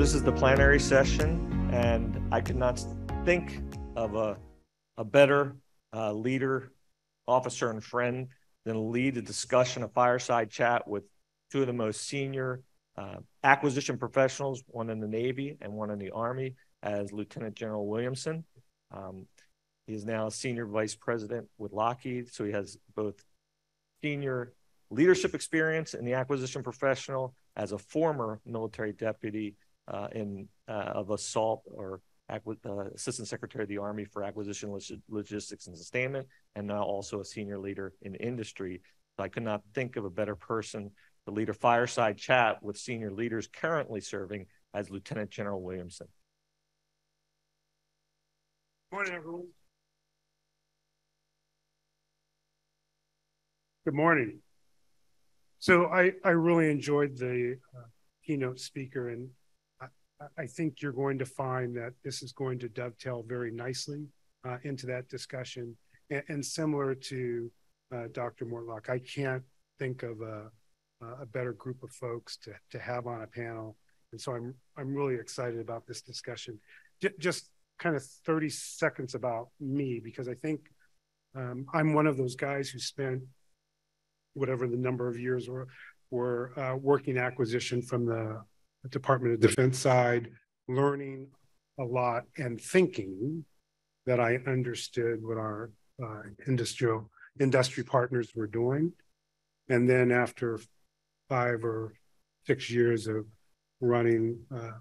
this is the plenary session, and I could not think of a, a better uh, leader, officer, and friend than lead a discussion, a fireside chat with two of the most senior uh, acquisition professionals, one in the Navy and one in the Army, as Lieutenant General Williamson. Um, he is now a senior vice president with Lockheed, so he has both senior leadership experience in the acquisition professional as a former military deputy uh, in uh, of assault or uh, assistant secretary of the army for acquisition log- logistics and sustainment and now also a senior leader in industry. So i could not think of a better person to lead a fireside chat with senior leaders currently serving as lieutenant general williamson. Good morning everyone. Good morning. So I, I really enjoyed the uh, keynote speaker, and I, think you're going to find that this is going to dovetail very nicely uh, into that discussion. And, and similar to uh, Dr. Mortlock, I can't think of a, a better group of folks to, to have on a panel. And so I'm, I'm really excited about this discussion. J- just kind of 30 seconds about me, because I think um, I'm one of those guys who spent whatever the number of years were, were uh, working acquisition from the Department of Defense side, learning a lot and thinking that I understood what our uh, industrial industry partners were doing. And then after five or six years of running uh,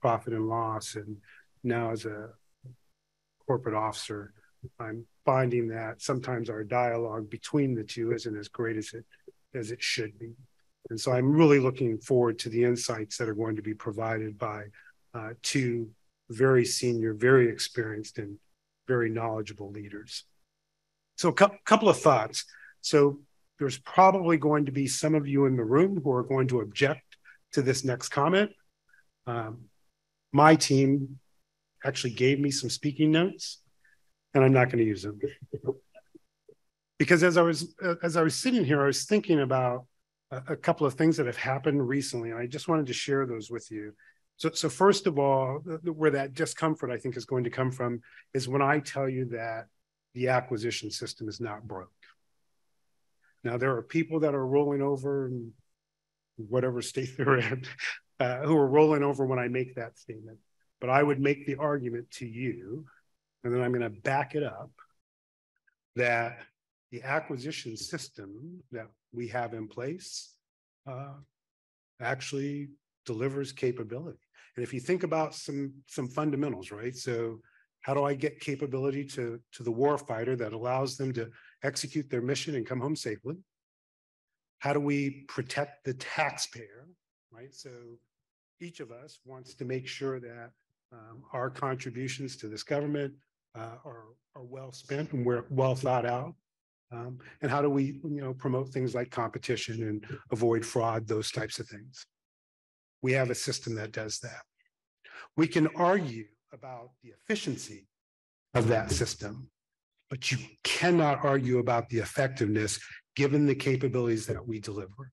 profit and loss, and now as a corporate officer, I'm finding that sometimes our dialogue between the two isn't as great as it as it should be. And so I'm really looking forward to the insights that are going to be provided by uh, two very senior, very experienced, and very knowledgeable leaders. So a cu- couple of thoughts. So there's probably going to be some of you in the room who are going to object to this next comment. Um, my team actually gave me some speaking notes and I'm not going to use them. because as I was as I was sitting here, I was thinking about a, couple of things that have happened recently, and I just wanted to share those with you. So, so first of all, where that discomfort I think is going to come from is when I tell you that the acquisition system is not broke. Now, there are people that are rolling over in whatever state they're in, uh, who are rolling over when I make that statement. But I would make the argument to you and then I'm going to back it up that the acquisition system that we have in place uh, actually delivers capability. And if you think about some some fundamentals, right? So how do I get capability to, to the warfighter that allows them to execute their mission and come home safely? How do we protect the taxpayer, right? So each of us wants to make sure that um, our contributions to this government uh, are, are well spent and we're well thought out? Um, and how do we, you know, promote things like competition and avoid fraud, those types of things? We have a system that does that. We can argue about the efficiency of that system, but you cannot argue about the effectiveness given the capabilities that we deliver.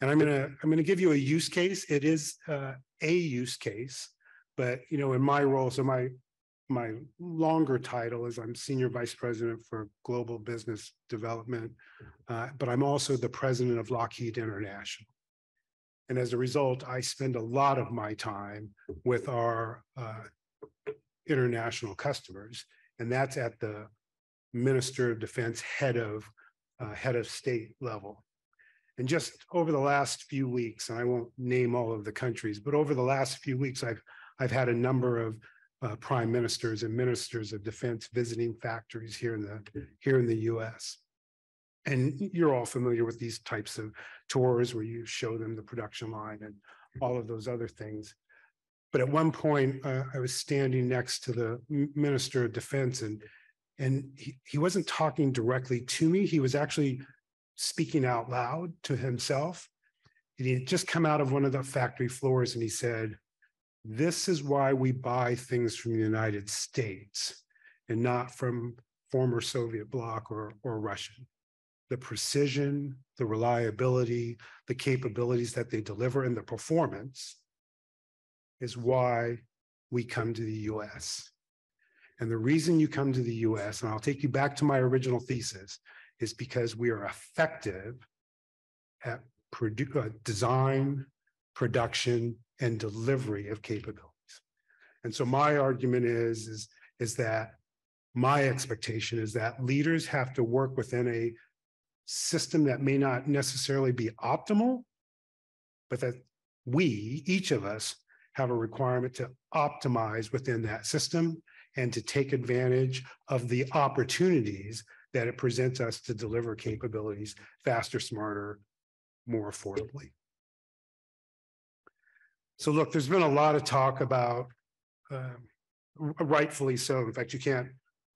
And I'm gonna I'm gonna give you a use case. It is uh, a use case, but you know, in my role, so my my longer title is I'm Senior Vice President for Global Business Development, uh, but I'm also the President of Lockheed International. And as a result, I spend a lot of my time with our uh, international customers, and that's at the Minister of Defense head of uh, head of state level. And just over the last few weeks, and I won't name all of the countries, but over the last few weeks, I've I've had a number of uh, prime ministers and ministers of defense visiting factories here in the here in the U.S. And you're all familiar with these types of tours where you show them the production line and all of those other things. But at one point, uh, I was standing next to the minister of defense, and and he, he wasn't talking directly to me. He was actually speaking out loud to himself. And he had just come out of one of the factory floors, and he said, this is why we buy things from the United States and not from former Soviet bloc or, or Russian. The precision, the reliability, the capabilities that they deliver, and the performance is why we come to the US. And the reason you come to the US, and I'll take you back to my original thesis, is because we are effective at produ- uh, design, production, and delivery of capabilities. And so my argument is, is, is that my expectation is that leaders have to work within a system that may not necessarily be optimal, but that we, each of us, have a requirement to optimize within that system and to take advantage of the opportunities that it presents us to deliver capabilities faster, smarter, more affordably. So look, there's been a lot of talk about, um, rightfully so. In fact, you can't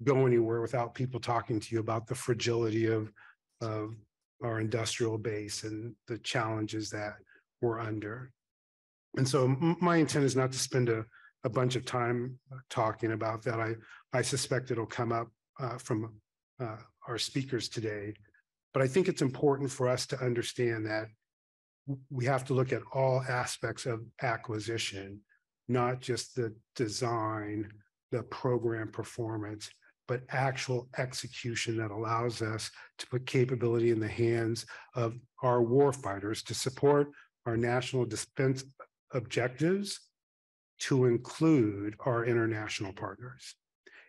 go anywhere without people talking to you about the fragility of, of our industrial base and the challenges that we're under. And so my intent is not to spend a, a bunch of time talking about that. I, I suspect it'll come up uh, from uh, our speakers today. But I think it's important for us to understand that we have to look at all aspects of acquisition, not just the design, the program performance, but actual execution that allows us to put capability in the hands of our warfighters to support our national defense objectives to include our international partners.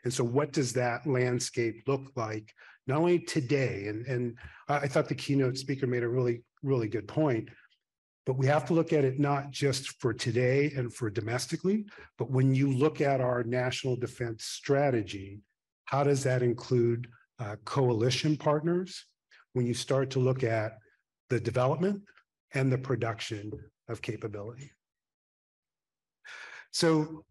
And so, what does that landscape look like, not only today? And, and I thought the keynote speaker made a really, really good point. But we have to look at it not just for today and for domestically, but when you look at our national defense strategy, how does that include uh, coalition partners? When you start to look at the development and the production of capability. So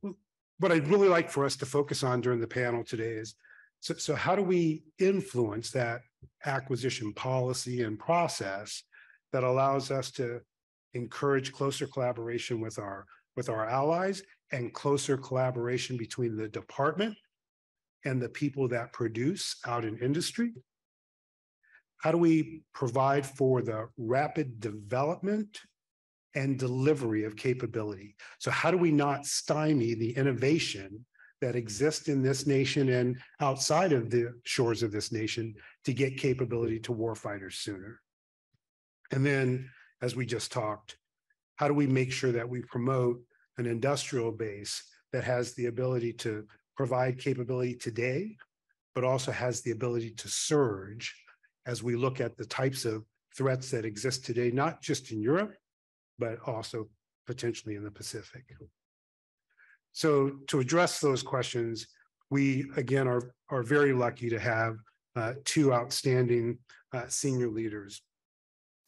what I'd really like for us to focus on during the panel today is, so, so how do we influence that acquisition policy and process that allows us to encourage closer collaboration with our with our allies and closer collaboration between the department and the people that produce out in industry? How do we provide for the rapid development and delivery of capability. So, how do we not stymie the innovation that exists in this nation and outside of the shores of this nation to get capability to warfighters sooner? And then, as we just talked, how do we make sure that we promote an industrial base that has the ability to provide capability today, but also has the ability to surge as we look at the types of threats that exist today, not just in Europe, but also potentially in the Pacific. So to address those questions, we again are, are very lucky to have uh, two outstanding uh, senior leaders.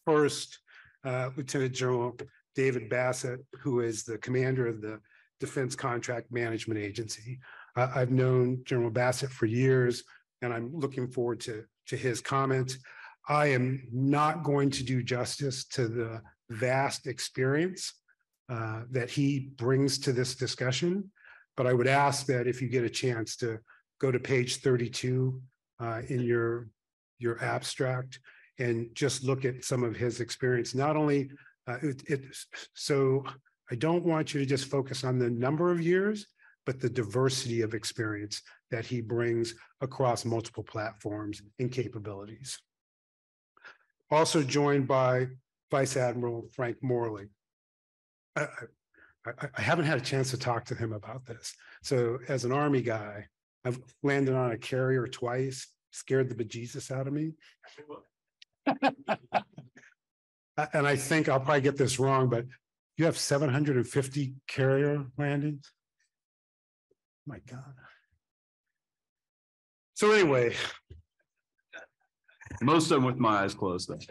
First, uh, Lieutenant General David Bassett, who is the commander of the Defense Contract Management Agency. I've known General Bassett for years, and I'm looking forward to, to his comments. I am not going to do justice to the vast experience uh, that he brings to this discussion. But I would ask that if you get a chance to go to page 32 uh, in your your abstract and just look at some of his experience. Not only uh, it, it, so I don't want you to just focus on the number of years, but the diversity of experience that he brings across multiple platforms and capabilities. Also joined by Vice Admiral Frank Morley. I, I, I, haven't had a chance to talk to him about this. So, as an Army guy, I've landed on a carrier twice, scared the bejesus out of me. And I think I'll probably get this wrong, but you have 750 carrier landings? My God. So, anyway. Most of them with my eyes closed.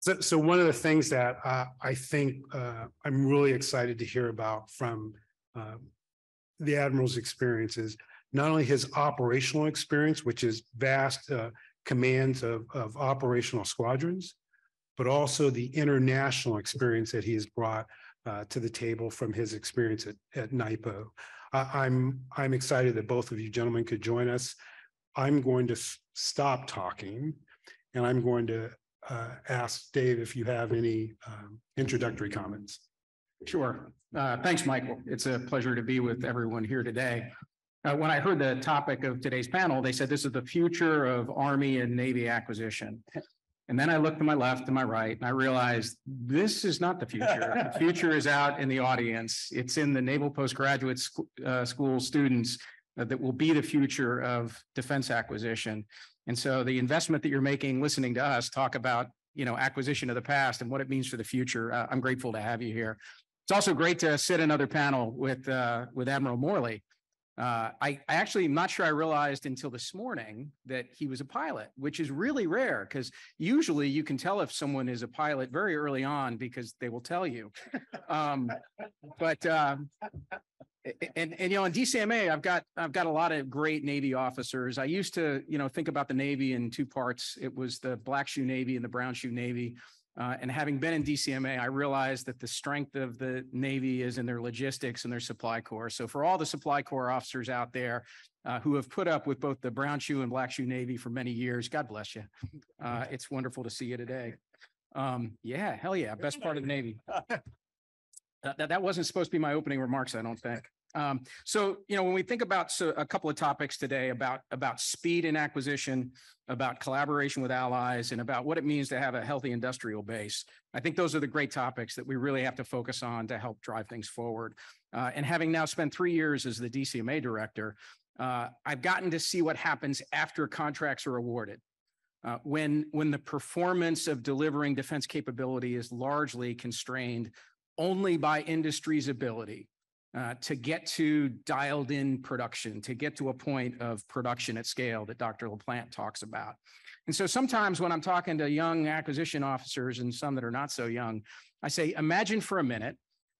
So, so one of the things that uh, I think uh, I'm really excited to hear about from um, the admiral's experience is not only his operational experience, which is vast uh, commands of, of operational squadrons, but also the international experience that he has brought uh, to the table from his experience at, at NIPO. I'm I'm excited that both of you gentlemen could join us. I'm going to stop talking, and I'm going to uh, ask Dave if you have any um, introductory comments. Sure. Uh, thanks, Michael. It's a pleasure to be with everyone here today. Uh, when I heard the topic of today's panel, they said this is the future of Army and Navy acquisition. And then I looked to my left and my right and I realized this is not the future. The future is out in the audience. It's in the Naval Postgraduate Sc- uh, School students uh, that will be the future of defense acquisition. And so the investment that you're making, listening to us talk about, you know, acquisition of the past and what it means for the future, uh, I'm grateful to have you here. It's also great to sit another panel with uh, with Admiral Morley. Uh, I, I actually am not sure I realized until this morning that he was a pilot, which is really rare because usually you can tell if someone is a pilot very early on because they will tell you. Um, but um, and and you know in DCMA I've got I've got a lot of great Navy officers. I used to you know think about the Navy in two parts. It was the black shoe Navy and the brown shoe Navy. Uh, and having been in DCMA, I realized that the strength of the Navy is in their logistics and their supply corps. So for all the supply corps officers out there uh, who have put up with both the brown shoe and black shoe Navy for many years, God bless you. Uh, it's wonderful to see you today. Um, yeah, hell yeah, best part of the Navy. That, that wasn't supposed to be my opening remarks, I don't think. Um, so, you know, when we think about so, a couple of topics today about about speed in acquisition, about collaboration with allies, and about what it means to have a healthy industrial base, I think those are the great topics that we really have to focus on to help drive things forward. Uh, and having now spent three years as the DCMA director, uh, I've gotten to see what happens after contracts are awarded. Uh, when when the performance of delivering defense capability is largely constrained only by industry's ability uh, to get to dialed in production, to get to a point of production at scale that Dr. LaPlante talks about. And so sometimes when I'm talking to young acquisition officers and some that are not so young, I say, imagine for a minute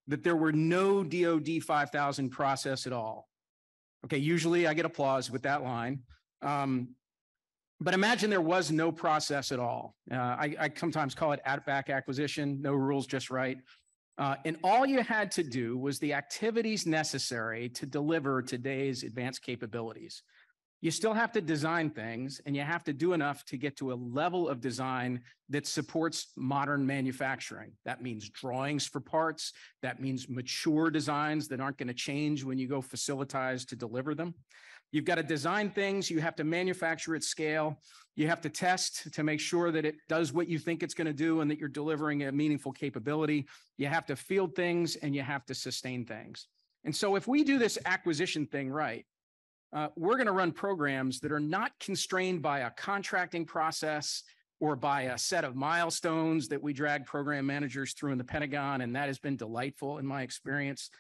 that there were no DoD 5000 process at all. Okay, usually I get applause with that line. Um, but imagine there was no process at all. Uh, I, I, sometimes call it at back acquisition, no rules, just right. Uh, and all you had to do was the activities necessary to deliver today's advanced capabilities. You still have to design things and you have to do enough to get to a level of design that supports modern manufacturing. That means drawings for parts. That means mature designs that aren't going to change when you go facilitize to deliver them. You've got to design things. You have to manufacture at scale. You have to test to make sure that it does what you think it's going to do and that you're delivering a meaningful capability. You have to field things and you have to sustain things. And so if we do this acquisition thing right, uh, we're going to run programs that are not constrained by a contracting process or by a set of milestones that we drag program managers through in the Pentagon. And that has been delightful in my experience.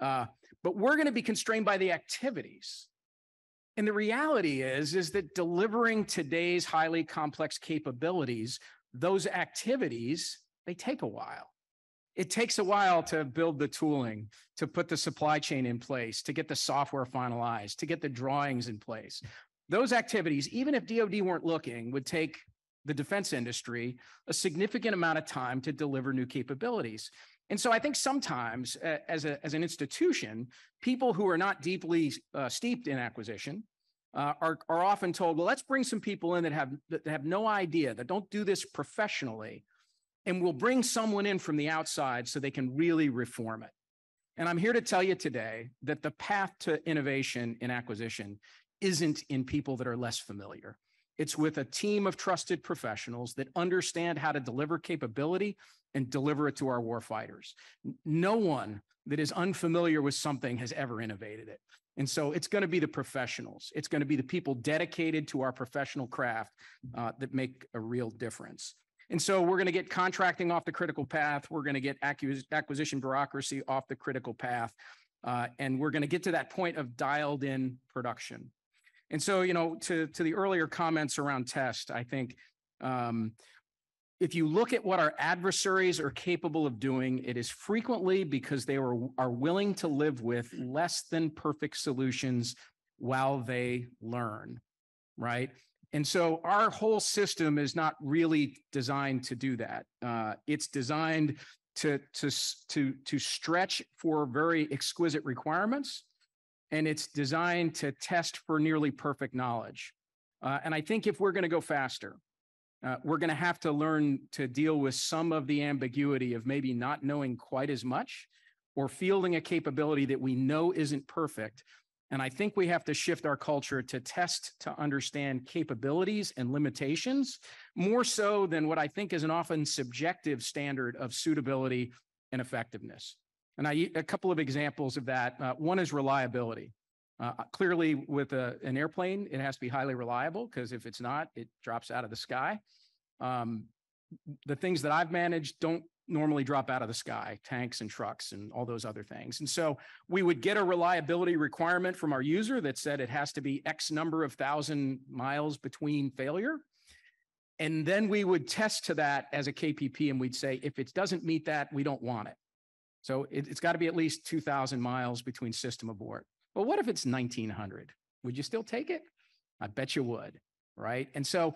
Uh, but we're going to be constrained by the activities. And the reality is, is that delivering today's highly complex capabilities, those activities, they take a while it takes a while to build the tooling, to put the supply chain in place, to get the software finalized, to get the drawings in place. Those activities, even if DoD weren't looking, would take the defense industry a significant amount of time to deliver new capabilities. And so I think sometimes, uh, as, a, as an institution, people who are not deeply uh, steeped in acquisition uh, are, are often told, well, let's bring some people in that have, that have no idea, that don't do this professionally, and we'll bring someone in from the outside so they can really reform it. And I'm here to tell you today that the path to innovation in acquisition isn't in people that are less familiar. It's with a team of trusted professionals that understand how to deliver capability and deliver it to our warfighters. No one that is unfamiliar with something has ever innovated it. And so it's going to be the professionals. It's going to be the people dedicated to our professional craft uh, that make a real difference. And so we're going to get contracting off the critical path. We're going to get acquisition bureaucracy off the critical path. Uh, and we're going to get to that point of dialed in production. And so, you know, to, to the earlier comments around test, I think um, if you look at what our adversaries are capable of doing, it is frequently because they are, are willing to live with less than perfect solutions while they learn, right? And so our whole system is not really designed to do that. Uh, it's designed to, to, to, to stretch for very exquisite requirements, and it's designed to test for nearly perfect knowledge. Uh, and I think if we're going to go faster, uh, we're going to have to learn to deal with some of the ambiguity of maybe not knowing quite as much or fielding a capability that we know isn't perfect. And I think we have to shift our culture to test to understand capabilities and limitations more so than what I think is an often subjective standard of suitability and effectiveness. And I a couple of examples of that. Uh, one is reliability. Uh, clearly, with a, an airplane, it has to be highly reliable because if it's not, it drops out of the sky. Um, the things that I've managed don't normally drop out of the sky, tanks and trucks and all those other things. And so we would get a reliability requirement from our user that said it has to be X number of thousand miles between failure. And then we would test to that as a KPP and we'd say, if it doesn't meet that, we don't want it. So it, has got to be at least 2000 miles between system abort. But what if it's 1900? Would you still take it? I bet you would right? And so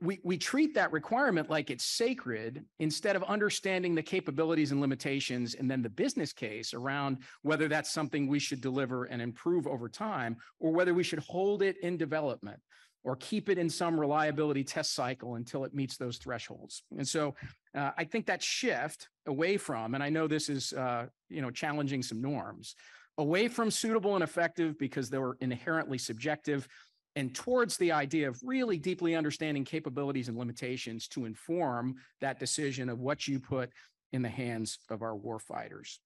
we, we treat that requirement like it's sacred instead of understanding the capabilities and limitations and then the business case around whether that's something we should deliver and improve over time or whether we should hold it in development or keep it in some reliability test cycle until it meets those thresholds. And so uh, I think that shift away from, and I know this is, uh, you know, challenging some norms, away from suitable and effective because they were inherently subjective and towards the idea of really deeply understanding capabilities and limitations to inform that decision of what you put in the hands of our warfighters.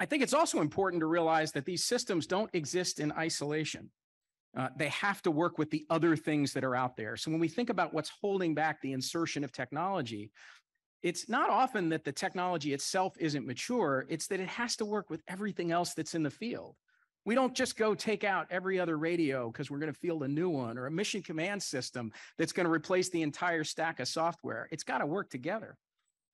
I think it's also important to realize that these systems don't exist in isolation. Uh, they have to work with the other things that are out there. So when we think about what's holding back the insertion of technology, it's not often that the technology itself isn't mature, it's that it has to work with everything else that's in the field. We don't just go take out every other radio because we're going to field a new one or a mission command system that's going to replace the entire stack of software. It's got to work together.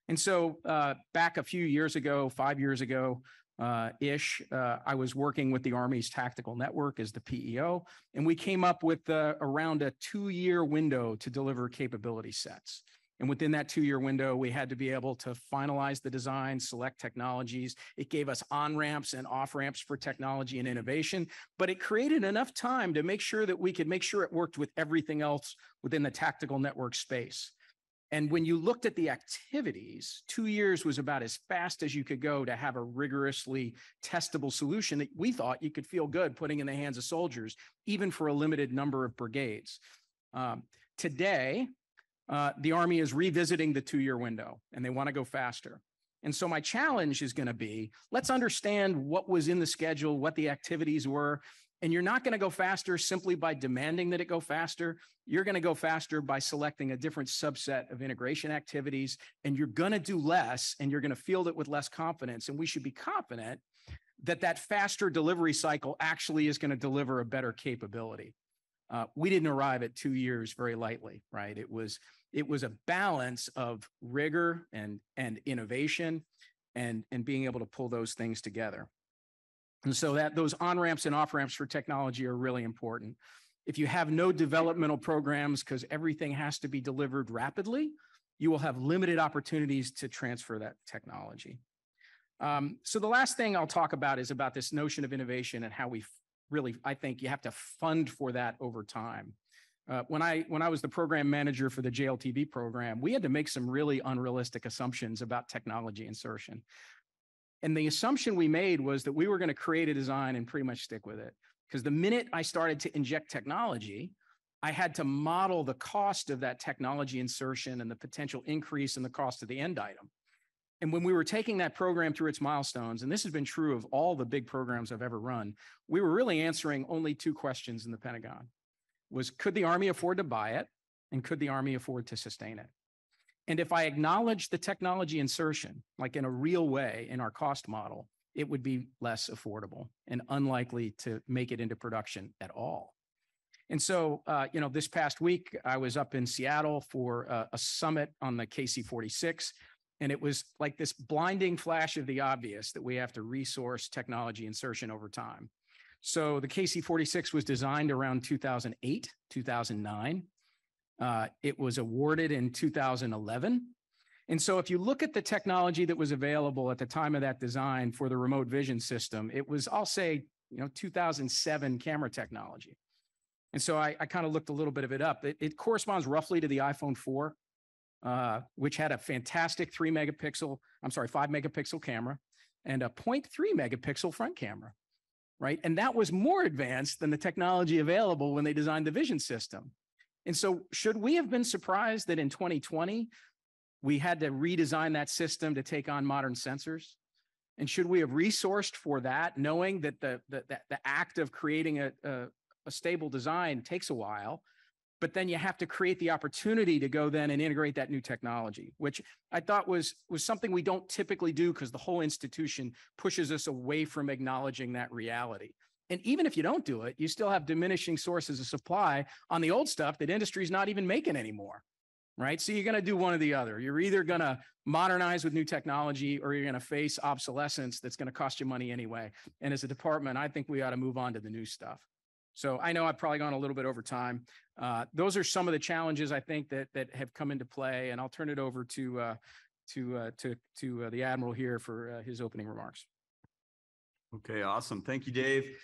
And so uh, back a few years ago, five years ago, uh, ish, uh, I was working with the Army's tactical network as the PEO, and we came up with uh, around a two year window to deliver capability sets. And within that two year window, we had to be able to finalize the design, select technologies. It gave us on ramps and off ramps for technology and innovation, but it created enough time to make sure that we could make sure it worked with everything else within the tactical network space. And when you looked at the activities, two years was about as fast as you could go to have a rigorously testable solution that we thought you could feel good putting in the hands of soldiers, even for a limited number of brigades. Um, today, uh, the Army is revisiting the two year window and they want to go faster. And so my challenge is going to be let's understand what was in the schedule, what the activities were. And you're not going to go faster simply by demanding that it go faster. You're going to go faster by selecting a different subset of integration activities. And you're going to do less and you're going to field it with less confidence. And we should be confident that that faster delivery cycle actually is going to deliver a better capability uh, we didn't arrive at two years very lightly, right? It was it was a balance of rigor and and innovation, and and being able to pull those things together. And so that those on ramps and off ramps for technology are really important. If you have no developmental programs because everything has to be delivered rapidly, you will have limited opportunities to transfer that technology. Um, so the last thing I'll talk about is about this notion of innovation and how we really, I think you have to fund for that over time. Uh, when I when I was the program manager for the JLTV program, we had to make some really unrealistic assumptions about technology insertion. And the assumption we made was that we were going to create a design and pretty much stick with it. Because the minute I started to inject technology, I had to model the cost of that technology insertion and the potential increase in the cost of the end item. And when we were taking that program through its milestones, and this has been true of all the big programs I've ever run, we were really answering only two questions in the Pentagon. Was could the Army afford to buy it? And could the Army afford to sustain it? And if I acknowledged the technology insertion, like in a real way in our cost model, it would be less affordable and unlikely to make it into production at all. And so, uh, you know, this past week, I was up in Seattle for a, a summit on the KC 46 and it was like this blinding flash of the obvious that we have to resource technology insertion over time. So the KC46 was designed around 2008, 2009. Uh, it was awarded in 2011. And so if you look at the technology that was available at the time of that design for the remote vision system, it was, I'll say, you know, 2007 camera technology. And so I, I kind of looked a little bit of it up. It, it corresponds roughly to the iPhone 4 uh, which had a fantastic three megapixel, I'm sorry, five megapixel camera. and a 0.3 megapixel front camera. Right. And that was more advanced than the technology available when they designed the vision system. And so, should we have been surprised that in 2020 we had to redesign that system to take on modern sensors? And should we have resourced for that, knowing that the the, the, act of creating a, a, a stable design takes a while, but then you have to create the opportunity to go then and integrate that new technology, which I thought was was something we don't typically do because the whole institution pushes us away from acknowledging that reality. And even if you don't do it, you still have diminishing sources of supply on the old stuff that industry's not even making anymore. Right. So you're going to do one or the other. You're either going to modernize with new technology or you're going to face obsolescence that's going to cost you money anyway. And as a department, I think we ought to move on to the new stuff. So I know I've probably gone a little bit over time. Uh, those are some of the challenges I think that that have come into play, and I'll turn it over to uh, to uh, to to uh, the admiral here for uh, his opening remarks. Okay, awesome. Thank you, Dave.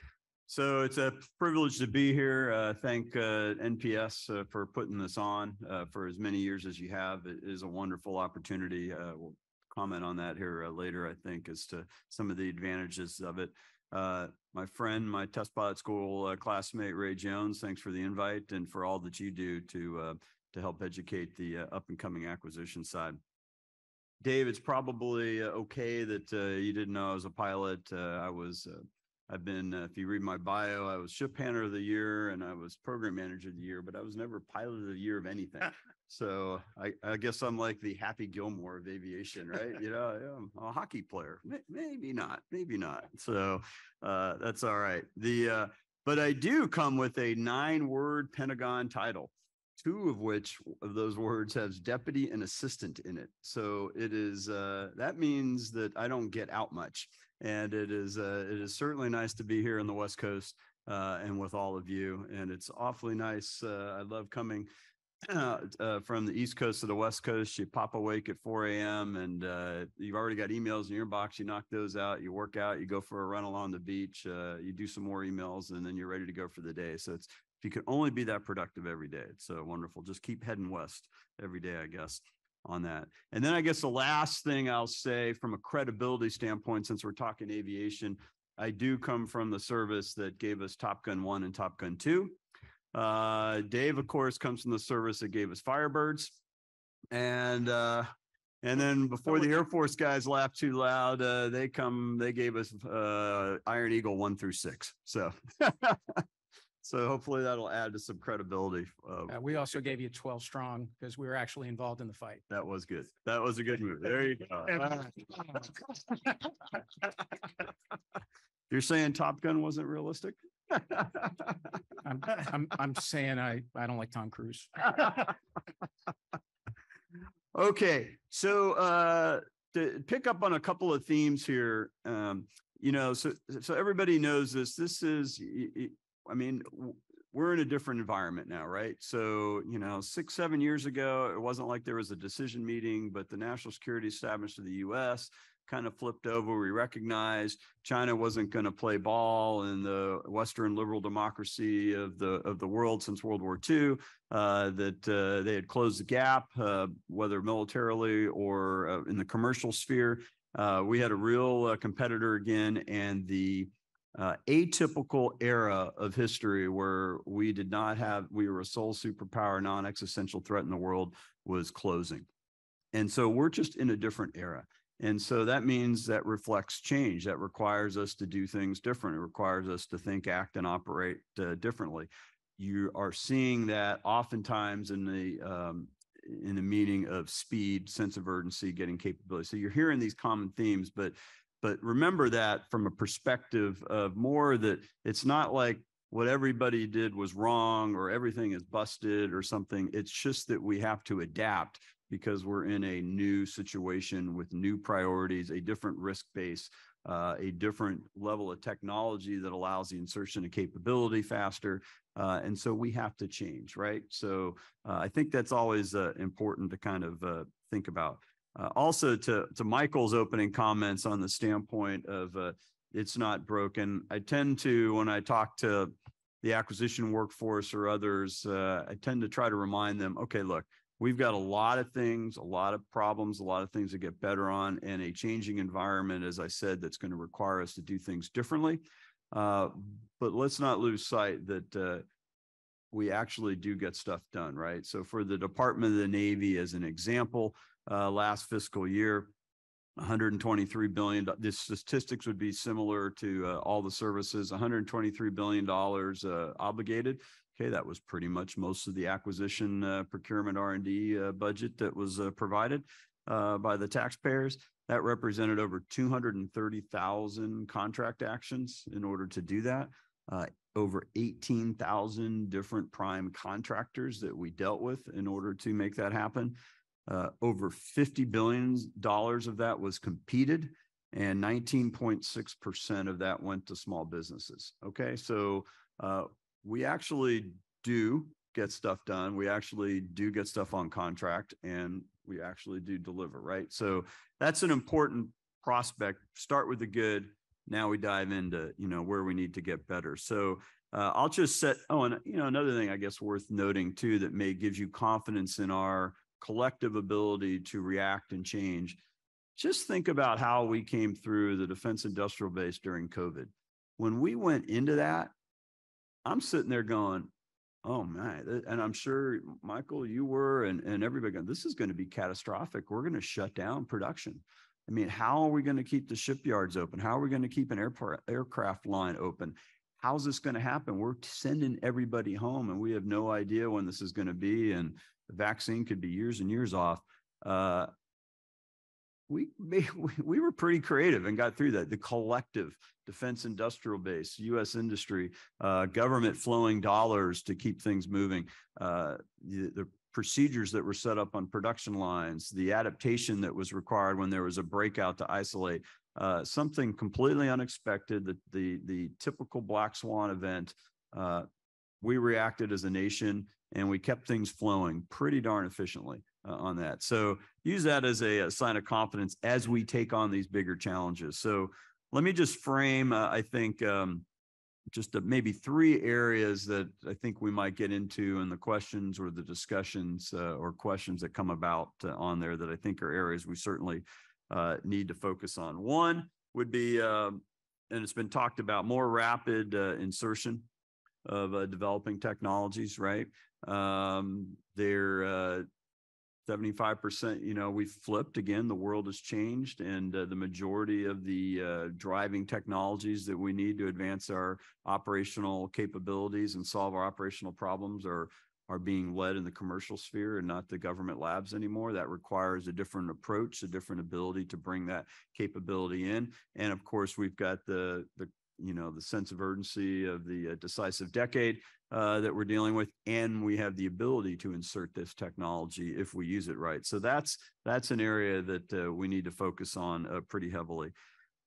So it's a privilege to be here. Uh, thank NPS for putting this on for as many years as you have. It is a wonderful opportunity. We'll comment on that here later, I think, as to some of the advantages of it. Uh, my friend, my test pilot school uh, classmate, Ray Jones, thanks for the invite and for all that you do to uh, to help educate the uh, up and coming acquisition side. Dave, it's probably uh, okay that uh, you didn't know I was a pilot. I was, I've been, uh, if you read my bio, I was ship handler of the year and I was program manager of the year, but I was never pilot of the year of anything. so I, I guess I'm like the Happy Gilmore of aviation, right? you know, yeah, I'm a hockey player. May- Maybe not, maybe not. So uh, that's all right. The, uh, but I do come with a nine word Pentagon title two of which of those words has deputy and assistant in it. So it is uh, that means that I don't get out much, and it is uh, it is certainly nice to be here on the West Coast uh, and with all of you. And it's awfully nice. Uh, I love coming. Uh, uh, from the East Coast to the West Coast, you pop awake at 4 a.m. and uh, you've already got emails in your box. You knock those out, you work out, you go for a run along the beach, uh, you do some more emails, and then you're ready to go for the day. So it's if you could only be that productive every day, it's wonderful. Just keep heading west every day, I guess, on that. And then I guess the last thing I'll say from a credibility standpoint, since we're talking aviation, I do come from the service that gave us Top Gun 1 and Top Gun 2. Uh, Dave, of course, comes from the service that gave us Firebirds. And uh, and then before the Air Force guys laugh too loud, uh, they come, they gave us uh, Iron Eagle one through six. So so hopefully that'll add to some credibility. Uh, Uh, we also gave you 12 strong because we were actually involved in the fight. that was good. That was a good move. There you go. You're saying Top Gun wasn't realistic? I'm, I'm, I'm saying I, I don't like Tom Cruise. Okay, so uh to pick up on a couple of themes here, um, you know, so so everybody knows this. This is, y- y- I mean, we're in a different environment now, right? So, you know, six, seven years ago, it wasn't like there was a decision meeting, but the national security establishment of the US kind of flipped over. We recognized China wasn't going to play ball in the Western liberal democracy of the of the world since World War II. Uh, that uh, they had closed the gap, uh, whether militarily or uh, in the commercial sphere. Uh, we had a real uh, competitor again, and the uh, atypical era of history where we did not have, we were a sole superpower, non-existential threat in the world was closing. And so we're just in a different era. And so that means that reflects change. That requires us to do things different. It requires us to think, act, and operate uh, differently. You are seeing that oftentimes in the um, in the meaning of speed, sense of urgency, getting capability. So you're hearing these common themes, but but remember that from a perspective of more that it's not like what everybody did was wrong or everything is busted or something. It's just that we have to adapt because we're in a new situation with new priorities, a different risk base, uh, a different level of technology that allows the insertion of capability faster. Uh, and so we have to change, right? So uh, I think that's always uh, important to kind of uh, think about. Uh, also, to to Michael's opening comments on the standpoint of uh, it's not broken. I tend to when I talk to the acquisition workforce or others, uh, I tend to try to remind them, okay, look, we've got a lot of things, a lot of problems, a lot of things to get better on and a changing environment, as I said, that's going to require us to do things differently. Uh, but let's not lose sight that, uh, we actually do get stuff done, right? So for the Department of the Navy, as an example, uh, last fiscal year, 123 billion, the statistics would be similar to, uh, all the services, 123 billion dollars, uh, obligated. Okay, that was pretty much most of the acquisition, uh, procurement R and D, uh, budget that was, uh, provided, uh, by the taxpayers. That represented over 230,000 contract actions in order to do that. Over eighteen thousand different prime contractors that we dealt with in order to make that happen. Uh, over $50 billion of that was competed and nineteen point six percent of that went to small businesses. Okay, so uh, we actually do get stuff done. We actually do get stuff on contract and we actually do deliver, right? So that's an important prospect. Start with the good, now we dive into, you know, where we need to get better. So uh, I'll just set, oh, and you know, another thing I guess worth noting too, that may give you confidence in our collective ability to react and change. Just think about how we came through the defense industrial base during COVID. When we went into that, I'm sitting there going, oh man, and I'm sure Michael, you were, and, and everybody going, this is going to be catastrophic. We're going to shut down production. I mean, how are we going to keep the shipyards open? How are we going to keep an airport, aircraft line open? How's this going to happen? We're sending everybody home and we have no idea when this is going to be. And vaccine could be years and years off. Uh, we, we we were pretty creative and got through that. The collective defense industrial base, U.S. industry, uh, government flowing dollars to keep things moving, uh, the, the procedures that were set up on production lines, the adaptation that was required when there was a breakout to isolate, uh, something completely unexpected, the, the, the typical black swan event. Uh, we reacted as a nation and we kept things flowing pretty darn efficiently uh, on that. So use that as a, a sign of confidence as we take on these bigger challenges. So let me just frame, uh, I think, um, just uh, maybe three areas that I think we might get into in the questions or the discussions uh, or questions that come about uh, on there that I think are areas we certainly uh, need to focus on. One would be, um, and it's been talked about, more rapid insertion of uh, developing technologies, right? Um, they're uh, seventy-five percent, you know, we've flipped again, the world has changed and uh, the majority of the uh, driving technologies that we need to advance our operational capabilities and solve our operational problems are are being led in the commercial sphere and not the government labs anymore. That requires a different approach, a different ability to bring that capability in. And of course, we've got the the you know the sense of urgency of the uh, decisive decade uh, that we're dealing with, and we have the ability to insert this technology if we use it right. So that's that's an area that uh, we need to focus on uh, pretty heavily.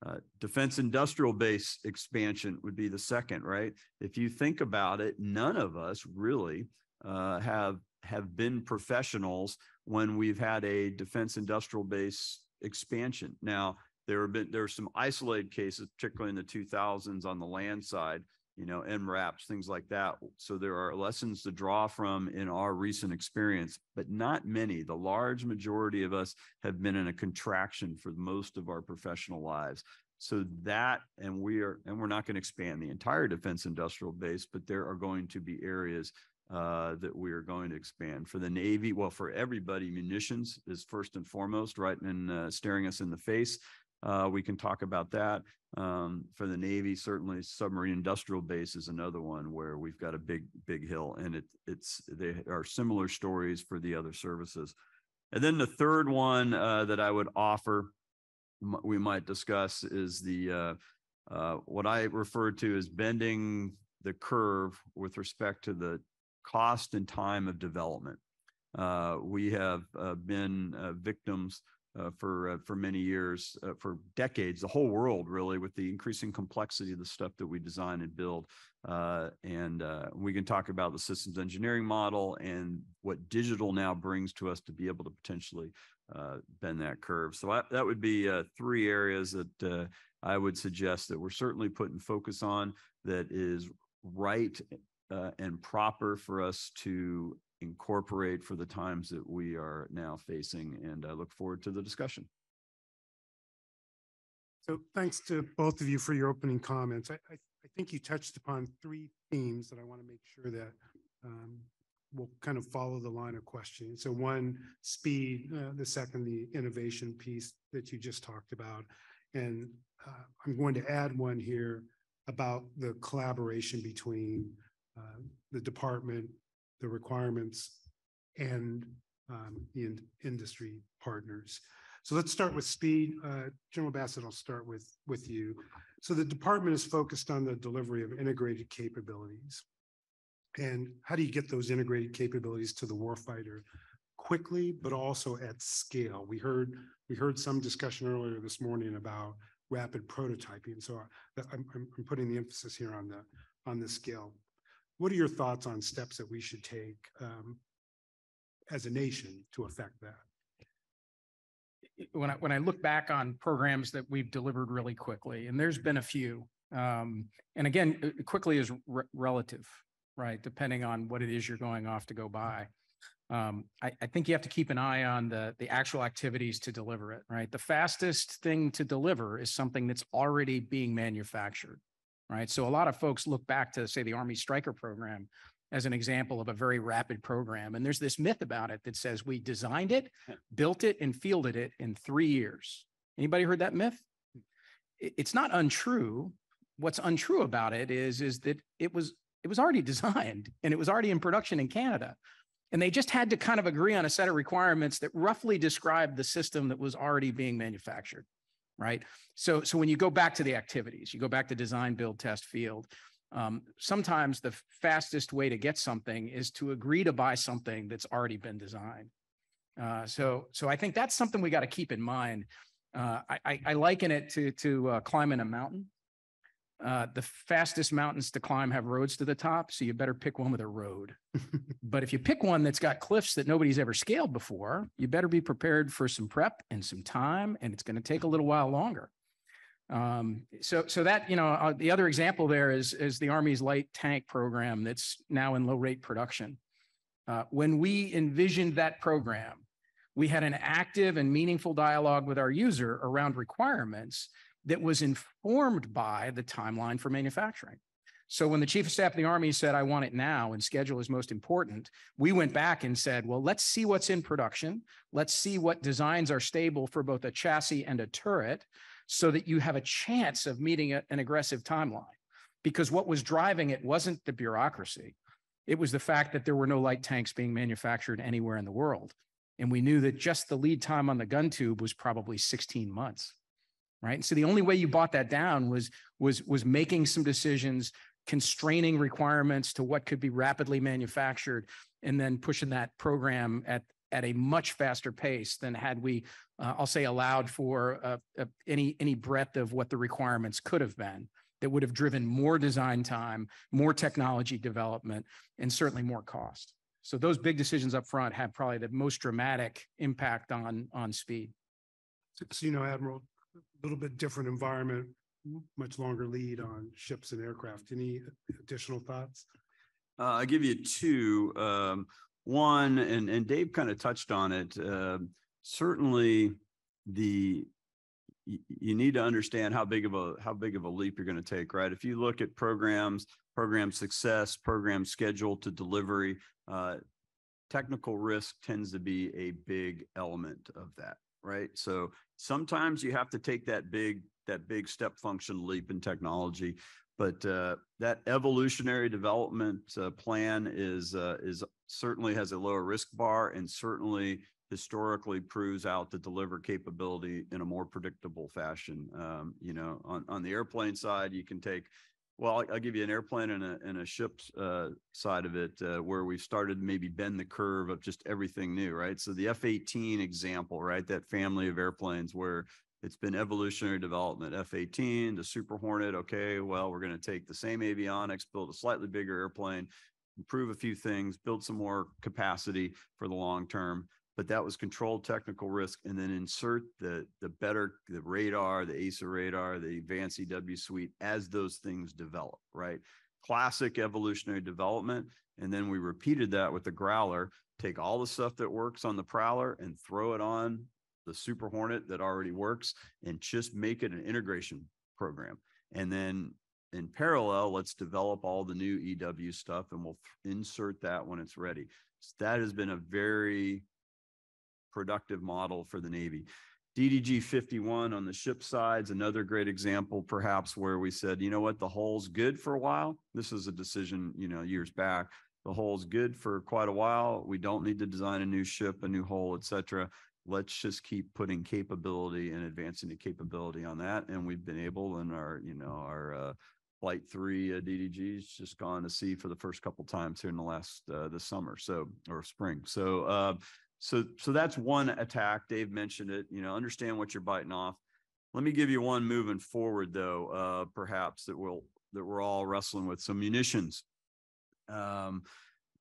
Uh, defense industrial base expansion would be the second, right? If you think about it, none of us really uh, have have been professionals when we've had a defense industrial base expansion. Now, there have been there are some isolated cases, particularly in the 2000s on the land side, you know, MRAPs, things like that. So there are lessons to draw from in our recent experience, but not many. The large majority of us have been in a contraction for most of our professional lives. So that, and we are, and we're not going to expand the entire defense industrial base, but there are going to be areas uh, that we are going to expand for the Navy. Well, for everybody, munitions is first and foremost, right? And uh, staring us in the face. Uh, we can talk about that. Um, for the Navy, certainly submarine industrial base is another one where we've got a big, big hill and it, it's, they are similar stories for the other services. And then the third one, uh, that I would offer, we might discuss is the, uh, uh, what I refer to as bending the curve with respect to the cost and time of development. Uh, we have, uh, been, victims uh, for uh, for many years, uh, for decades, the whole world really, with the increasing complexity of the stuff that we design and build. Uh, and uh, we can talk about the systems engineering model and what digital now brings to us to be able to potentially uh, bend that curve. So I, that would be three areas that I would suggest that we're certainly putting focus on that is right and proper for us to incorporate for the times that we are now facing. And I look forward to the discussion. So thanks to both of you for your opening comments. I, I, I think you touched upon three themes that I want to make sure that um, will kind of follow the line of questioning. So one, speed, uh, the second, the innovation piece that you just talked about. And uh, I'm going to add one here about the collaboration between uh, the department, the requirements, and um, the in- industry partners. So let's start with speed. Uh, General Bassett, I'll start with, with you. So the department is focused on the delivery of integrated capabilities. And how do you get those integrated capabilities to the warfighter quickly, but also at scale? We heard, we heard some discussion earlier this morning about rapid prototyping. So I- I'm, I'm, I'm putting the emphasis here on the, on the scale. What are your thoughts on steps that we should take um, as a nation to affect that? when I, when I look back on programs that we've delivered really quickly, and there's been a few, um, and again, uh, quickly is re- relative, right? Depending on what it is you're going off to go buy. Um, I, I think you have to keep an eye on the, the actual activities to deliver it, right? The fastest thing to deliver is something that's already being manufactured, right? So a lot of folks look back to, say, the Army Stryker program as an example of a very rapid program. And there's this myth about it that says we designed it, built it, and fielded it in three years. Anybody heard that myth? It's not untrue. What's untrue about it is, is that it was it was already designed and it was already in production in Canada. And they just had to kind of agree on a set of requirements that roughly described the system that was already being manufactured. Right. So, so when you go back to the activities, you go back to design, build, test, field, um, sometimes the fastest way to get something is to agree to buy something that's already been designed. Uh, so, so I think that's something we got to keep in mind. Uh, I, I, liken it to to uh, climbing a mountain. Uh, the fastest mountains to climb have roads to the top, so you better pick one with a road. but if you pick one that's got cliffs that nobody's ever scaled before, you better be prepared for some prep and some time, and it's going to take a little while longer. Um, so, so that, you know, uh, the other example there is, is the Army's light tank program that's now in low rate production. Uh, when we envisioned that program, we had an active and meaningful dialogue with our user around requirements that was informed by the timeline for manufacturing. So when the chief of staff of the army said, I want it now and schedule is most important, we went back and said, well, let's see what's in production. Let's see what designs are stable for both a chassis and a turret so that you have a chance of meeting a- an aggressive timeline. Because what was driving it wasn't the bureaucracy. It was the fact that there were no light tanks being manufactured anywhere in the world. And we knew that just the lead time on the gun tube was probably 16 months. Right. And so the only way you bought that down was was was making some decisions, constraining requirements to what could be rapidly manufactured, and then pushing that program at at a much faster pace than had we, uh, I'll say, allowed for uh, uh, any any breadth of what the requirements could have been that would have driven more design time, more technology development, and certainly more cost. So those big decisions up front had probably the most dramatic impact on on speed. So- you know, Admiral, little bit different environment, much longer lead on ships and aircraft. Any additional thoughts? Uh, I'll give you two. Um, one, and, and Dave kind of touched on it. Um, certainly the, you, you need to understand how big of a, how big of a leap you're going to take, right? If you look at programs, program success, program schedule to delivery, uh, technical risk tends to be a big element of that, right? So sometimes you have to take that big, that big step function leap in technology. But uh, that evolutionary development uh, plan is uh, is certainly has a lower risk bar and certainly historically proves out to deliver capability in a more predictable fashion. Um, you know, on on the airplane side, you can take well, I'll- I'll give you an airplane and a, and a ship's, uh, side of it, uh, where we've started to maybe bend the curve of just everything new, right? So the F eighteen example, right? That family of airplanes where it's been evolutionary development, F eighteen, the Super Hornet, okay, well, we're gonna take the same avionics, build a slightly bigger airplane, improve a few things, build some more capacity for the long term. But that was controlled technical risk and then insert the, the better, the radar, the AESA radar, the advanced EW suite as those things develop, right? classic evolutionary development. And then we repeated that with the Growler, take all the stuff that works on the Prowler and throw it on the Super Hornet that already works and just make it an integration program. And then in parallel, let's develop all the new EW stuff and we'll insert that when it's ready. S- That has been a very productive model for the Navy. DDG fifty-one on the ship side's another great example perhaps where we said, you know what, the hull's good for a while. This is a decision, you know, years back. The hull's good for quite a while. We don't need to design a new ship, a new hull, et cetera. Let's just keep putting capability and advancing the capability on that. And we've been able in our, you know, our uh flight three uh, DDG's just gone to sea for the first couple times here in the last uh this summer. So or spring. So uh so so that's one attack. Dave mentioned it, you know, understand what you're biting off. Let me give you one moving forward though, uh perhaps that will that we're all wrestling with. So munitions. Um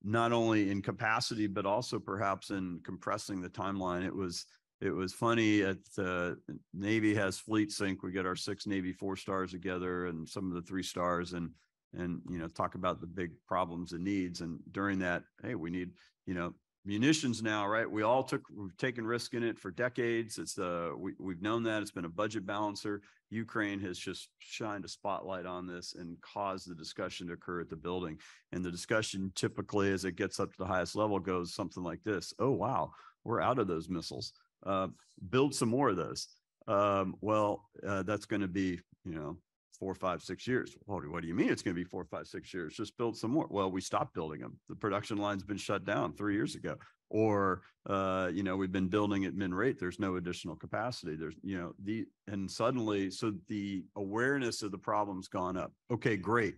not only in capacity, but also perhaps in compressing the timeline. It was it was funny at uh Navy has fleet sync. We get our six Navy four stars together and some of the three stars and and you know talk about the big problems and needs. And during that, hey, we need, you know, munitions now, right? We all took we've taken risk in it for decades. It's uh we we've known that it's been a budget balancer. Ukraine has just shined a spotlight on this and caused the discussion to occur at the building. And the discussion typically, as it gets up to the highest level, goes something like this: "Oh wow, we're out of those missiles. Uh, build some more of those." Um, well, uh, that's going to be, you know, four, five, six years. Well, what do you mean it's going to be four, five, six years? Just build some more. Well, we stopped building them. The production line's been shut down three years ago. Or, uh, you know, we've been building at min rate. There's no additional capacity. There's, you know, the, and suddenly, so the awareness of the problem's gone up. Okay, great.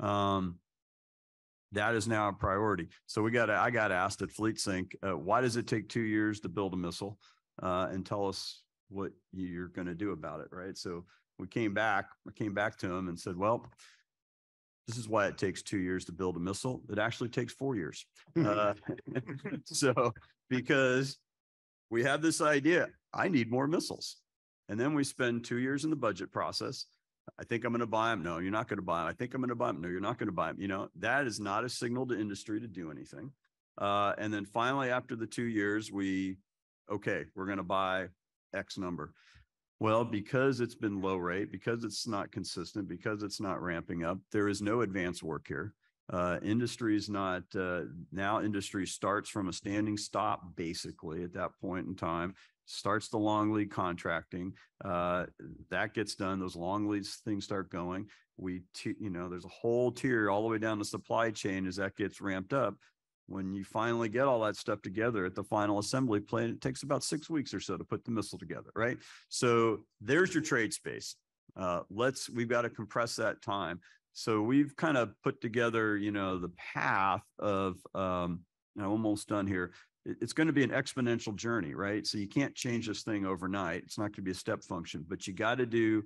Um, that is now a priority. So we got, I got asked at Fleet Sync, uh, why does it take two years to build a missile? Uh, and tell us what you're going to do about it, right? So we came back, I came back to him and said, well, this is why it takes two years to build a missile. It actually takes four years. Uh, so because we have this idea, I need more missiles. And then we spend two years in the budget process. I think I'm going to buy them. No, you're not going to buy them. I think I'm going to buy them. No, you're not going to buy them. You know, that is not a signal to industry to do anything. Uh, and then finally, after the two years, we, okay, we're going to buy X number. Well, because it's been low rate, because it's not consistent, because it's not ramping up, there is no advanced work here. Uh, industry is not, uh, now industry starts from a standing stop basically at that point in time, starts the long lead contracting. Uh, that gets done. Those long leads things start going. We, t- you know, there's a whole tier all the way down the supply chain as that gets ramped up when you finally get all that stuff together at the final assembly plan, it takes about six weeks or so to put the missile together, right? So there's your trade space. Uh, let's, we've got to compress that time. So we've kind of put together, you know, the path of, um, I'm almost done here. It's going to be an exponential journey, right? So you can't change this thing overnight. It's not going to be a step function, but you got to do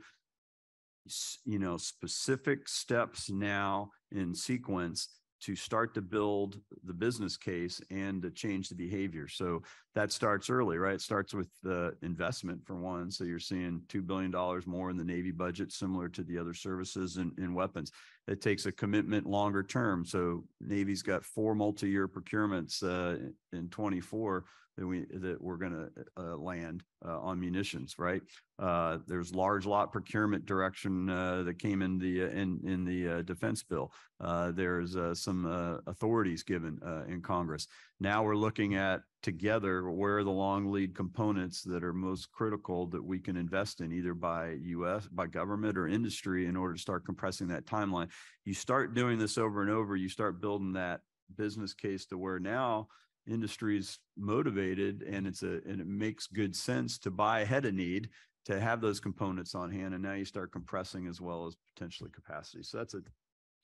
you know, specific steps now in sequence to start to build the business case and to change the behavior. So that starts early, right? It starts with the investment for one. So you're seeing $2 billion more in the Navy budget, similar to the other services and, and weapons. It takes a commitment longer term. So Navy's got four multi-year procurements uh, in 24 that we, that we're going to uh, land uh, on munitions, right? Uh, there's large lot procurement direction uh, that came in the, uh, in, in the uh, defense bill. There's some authorities given in Congress. Now we're looking at together where are the long lead components that are most critical that we can invest in either by US, by government or industry in order to start compressing that timeline. You start doing this over and over, you start building that business case to where now industry's motivated and it's a, and it makes good sense to buy ahead of need to have those components on hand. And now you start compressing as well as potentially capacity. So that's a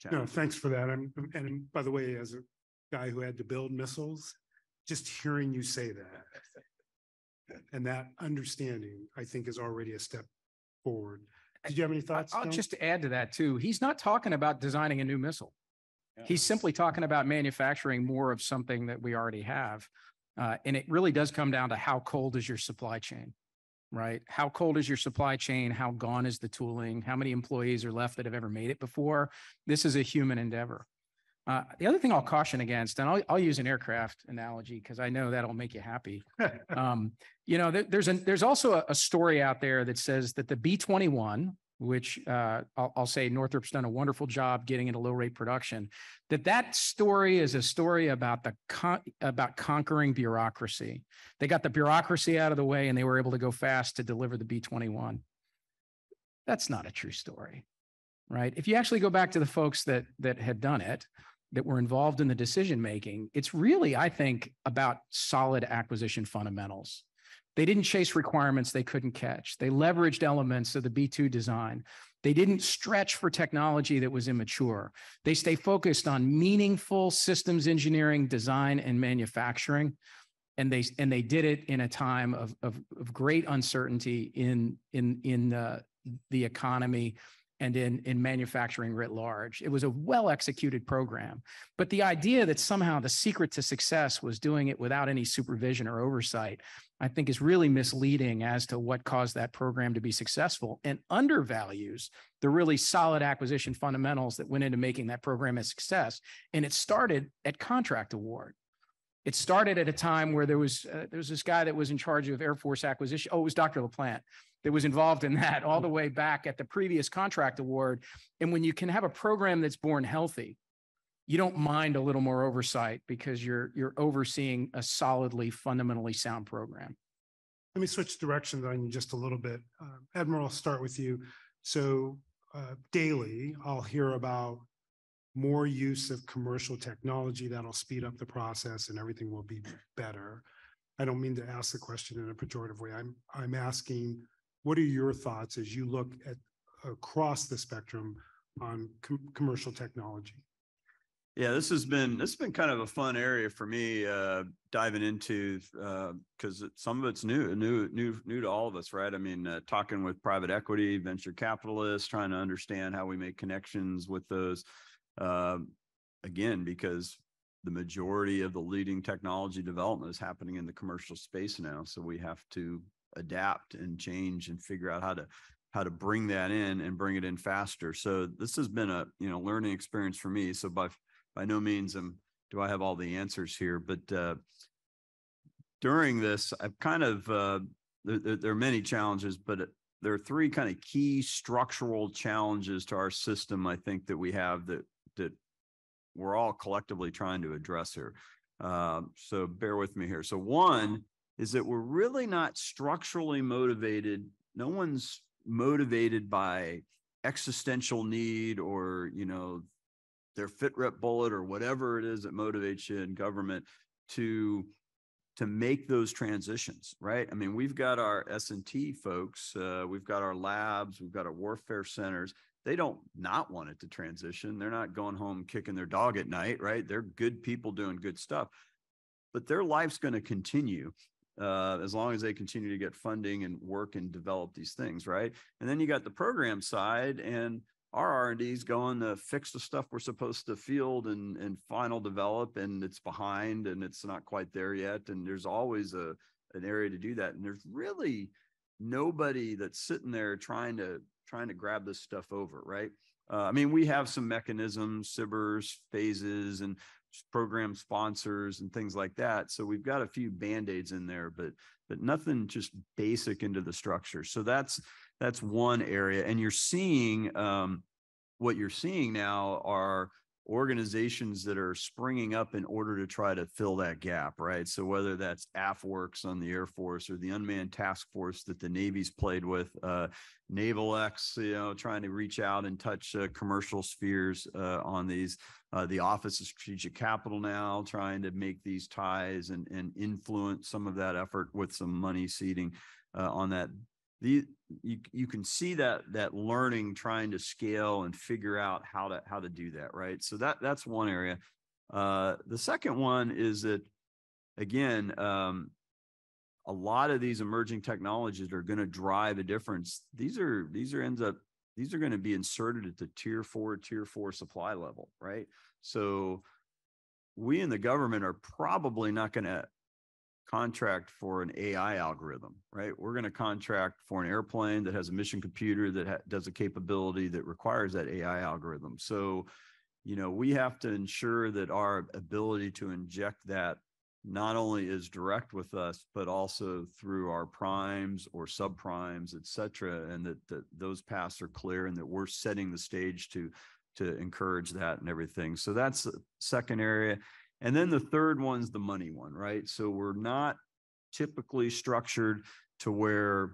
challenge. No, thanks for that. I'm, and by the way, as a guy who had to build missiles, just hearing you say that and that understanding, I think is already a step forward. Did you have any thoughts? I'll Tom? just add to that too. He's not talking about designing a new missile. He's simply talking about manufacturing more of something that we already have. Uh, and it really does come down to how cold is your supply chain? right? How cold is your supply chain? How gone is the tooling? How many employees are left that have ever made it before? This is a human endeavor. Uh, the other thing I'll caution against, and I'll, I'll use an aircraft analogy because I know that'll make you happy. Um, you know, there, there's a, there's also a, a story out there that says that the B-21, which uh, I'll, I'll say Northrop's done a wonderful job getting into low rate production, that that story is a story about the con- about conquering bureaucracy. They got the bureaucracy out of the way and they were able to go fast to deliver the B-21. That's not a true story, right? If you actually go back to the folks that that had done it, that were involved in the decision making, it's really, I think, about solid acquisition fundamentals. They didn't chase requirements they couldn't catch. They leveraged elements of the B2 design. They didn't stretch for technology that was immature. They stay focused on meaningful systems engineering, design, and manufacturing. And they and they did it in a time of, of, of great uncertainty in in in uh, the economy and in, in manufacturing writ large. It was a well executed program. But the idea that somehow the secret to success was doing it without any supervision or oversight, I think is really misleading as to what caused that program to be successful and undervalues the really solid acquisition fundamentals that went into making that program a success. And it started at contract award. It started at a time where there was uh, there was this guy that was in charge of Air Force acquisition. Oh, it was Dr. LaPlante that was involved in that all the way back at the previous contract award. And when you can have a program that's born healthy, you don't mind a little more oversight because you're you're overseeing a solidly fundamentally sound program. Let me switch directions on you just a little bit. Uh, Admiral, I'll start with you. So uh, daily, I'll hear about more use of commercial technology that'll speed up the process and everything will be better. I don't mean to ask the question in a pejorative way. I'm I'm asking what are your thoughts as you look at across the spectrum on com- commercial technology? Yeah, this has been this has been kind of a fun area for me uh, diving into because uh, some of it's new, new, new, new to all of us, right? I mean, uh, talking with private equity, venture capitalists, trying to understand how we make connections with those. Uh, again, because the majority of the leading technology development is happening in the commercial space now, so we have to adapt and change and figure out how to how to bring that in and bring it in faster. So this has been a you know learning experience for me. So by by no means am do I have all the answers here, but uh, during this, I've kind of uh, there, there, are many challenges, but there are three kind of key structural challenges to our system. I think that we have that that we're all collectively trying to address here. Uh, so bear with me here. So one is that we're really not structurally motivated. No one's motivated by existential need or, you know, their fit rep bullet or whatever it is that motivates you in government to to make those transitions right? I mean we've got our s&t folks uh, we've got our labs we've got our warfare centers. They don't not want it to transition. They're not going home kicking their dog at night right? They're good people doing good stuff. But their life's going to continue uh, as long as they continue to get funding and work and develop these things, right? And then you got the program side, and our R&D is going to fix the stuff we're supposed to field and and final develop, and it's behind and it's not quite there yet. And there's always a an area to do that, and there's really nobody that's sitting there trying to trying to grab this stuff over, right? Uh, I mean, we have some mechanisms, SBIRs, phases, and program sponsors and things like that. So we've got a few band-aids in there, but but nothing just basic into the structure. So that's that's one area. And you're seeing um, what you're seeing now are organizations that are springing up in order to try to fill that gap, right? So whether that's AFWERX on the Air Force or the unmanned task force that the Navy's played with, uh, NavalX, you know, trying to reach out and touch uh, commercial spheres uh, on these, uh, the Office of Strategic Capital now trying to make these ties and, and influence some of that effort with some money seeding uh, on that the you you can see that that learning trying to scale and figure out how to how to do that right? So that that's one area. Uh the second one is that again um a lot of these emerging technologies are going to drive a difference. These are these are ends up these are going to be inserted at the tier four tier four supply level right? So we in the government are probably not going to contract for an AI algorithm, right? We're going to contract for an airplane that has a mission computer that ha- does a capability that requires that AI algorithm. So, you know, we have to ensure that our ability to inject that not only is direct with us, but also through our primes or subprimes, et cetera, and that, that those paths are clear and that we're setting the stage to to encourage that and everything. So that's the second area. And then the mm-hmm. third one's the money one, right? So we're not typically structured to where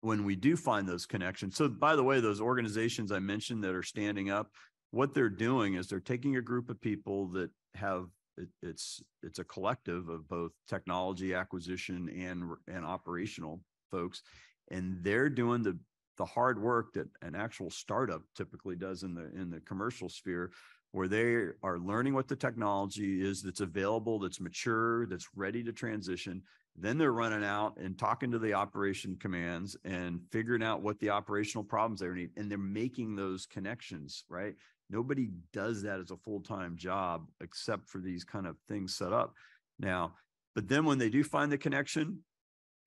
when we do find those connections. So by the way, those organizations I mentioned that are standing up, what they're doing is they're taking a group of people that have it, it's it's a collective of both technology acquisition and and operational folks and they're doing the the hard work that an actual startup typically does in the in the commercial sphere where they are learning what the technology is that's available that's mature that's ready to transition then they're running out and talking to the operation commands and figuring out what the operational problems they need and they're making those connections right? Nobody does that as a full-time job except for these kind of things set up. Now but then when they do find the connection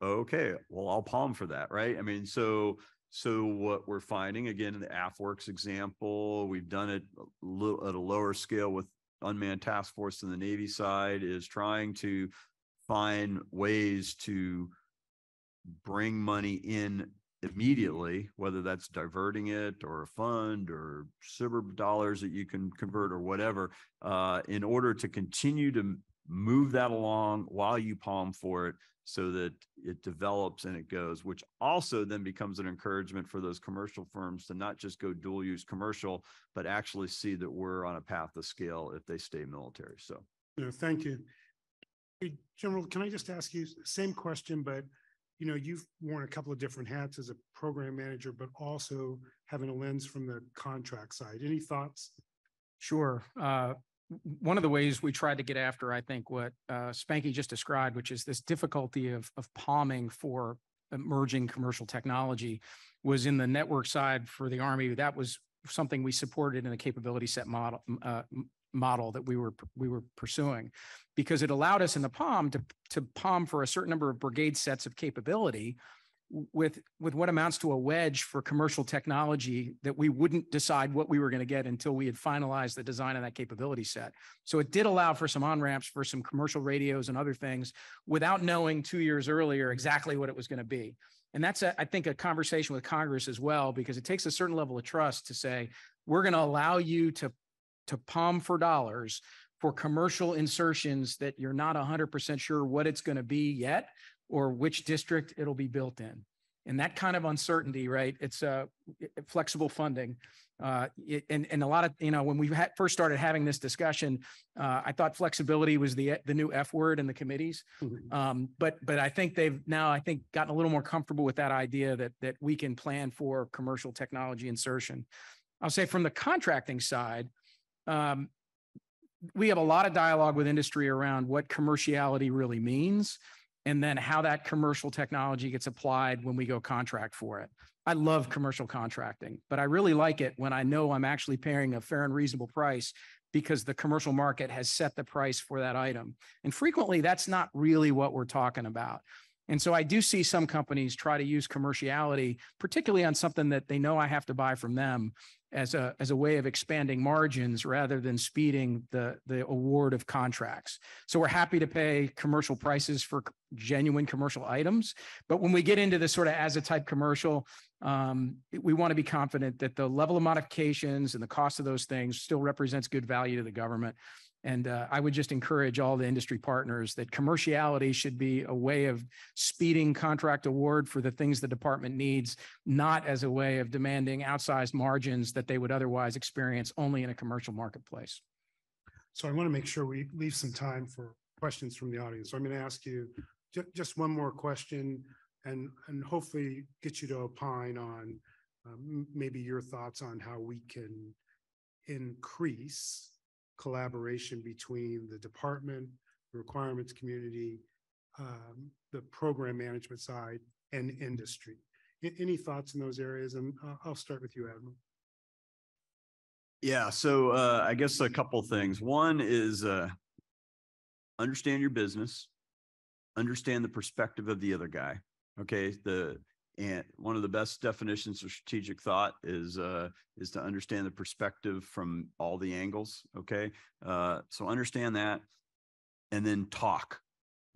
okay well i'll POM for that right? I mean so so what we're finding again in the AFWERX example, we've done it a little at a lower scale with unmanned task force in the Navy side is trying to find ways to bring money in immediately, whether that's diverting it or a fund or silver dollars that you can convert or whatever, uh, in order to continue to move that along while you POM for it so that it develops and it goes, which also then becomes an encouragement for those commercial firms to not just go dual use commercial, but actually see that we're on a path to scale if they stay military. So. No, thank you. Hey, General, can I just ask you, the same question, but you know, you've worn a couple of different hats as a program manager, but also having a lens from the contract side. Any thoughts? Sure. Uh, w- one of the ways we tried to get after, I think, what uh, Spanky just described, which is this difficulty of of POMing for emerging commercial technology, was in the network side for the Army. That was something we supported in a capability set model uh, model that we were we were pursuing, because it allowed us in the POM to to POM for a certain number of brigade sets of capability with with what amounts to a wedge for commercial technology that we wouldn't decide what we were going to get until we had finalized the design of that capability set. So it did allow for some on ramps for some commercial radios and other things without knowing two years earlier exactly what it was going to be. And that's, a, I think, a conversation with Congress as well, because it takes a certain level of trust to say, we're going to allow you to, to POM for dollars for commercial insertions that you're not 100% sure what it's going to be yet or which district it'll be built in. And that kind of uncertainty, right? It's uh, flexible funding. Uh, it, and, and a lot of, you know, when we had first started having this discussion, uh, I thought flexibility was the, the new F word in the committees. Um, but, but I think they've now, I think, gotten a little more comfortable with that idea that, that we can plan for commercial technology insertion. I'll say from the contracting side, um, we have a lot of dialogue with industry around what commerciality really means and then how that commercial technology gets applied when we go contract for it. I love commercial contracting, but I really like it when I know I'm actually paying a fair and reasonable price because the commercial market has set the price for that item. And frequently that's not really what we're talking about. And so I do see some companies try to use commerciality, particularly on something that they know I have to buy from them as a, as a way of expanding margins rather than speeding the, the award of contracts. So we're happy to pay commercial prices for genuine commercial items. But when we get into this sort of as a type commercial, um, we want to be confident that the level of modifications and the cost of those things still represents good value to the government. And uh, I would just encourage all the industry partners that commerciality should be a way of speeding contract award for the things the department needs, not as a way of demanding outsized margins that they would otherwise experience only in a commercial marketplace. So I want to make sure we leave some time for questions from the audience. So I'm going to ask you just one more question and, and hopefully get you to opine on um, maybe your thoughts on how we can increase collaboration between the department, the requirements community, um, the program management side and industry. A- Any thoughts in those areas? And uh, I'll start with you, Admiral. Yeah, so uh, I guess a couple things. One is uh, understand your business, understand the perspective of the other guy. Okay, the, and one of the best definitions of strategic thought is, uh, is to understand the perspective from all the angles. Okay, uh, so understand that and then talk.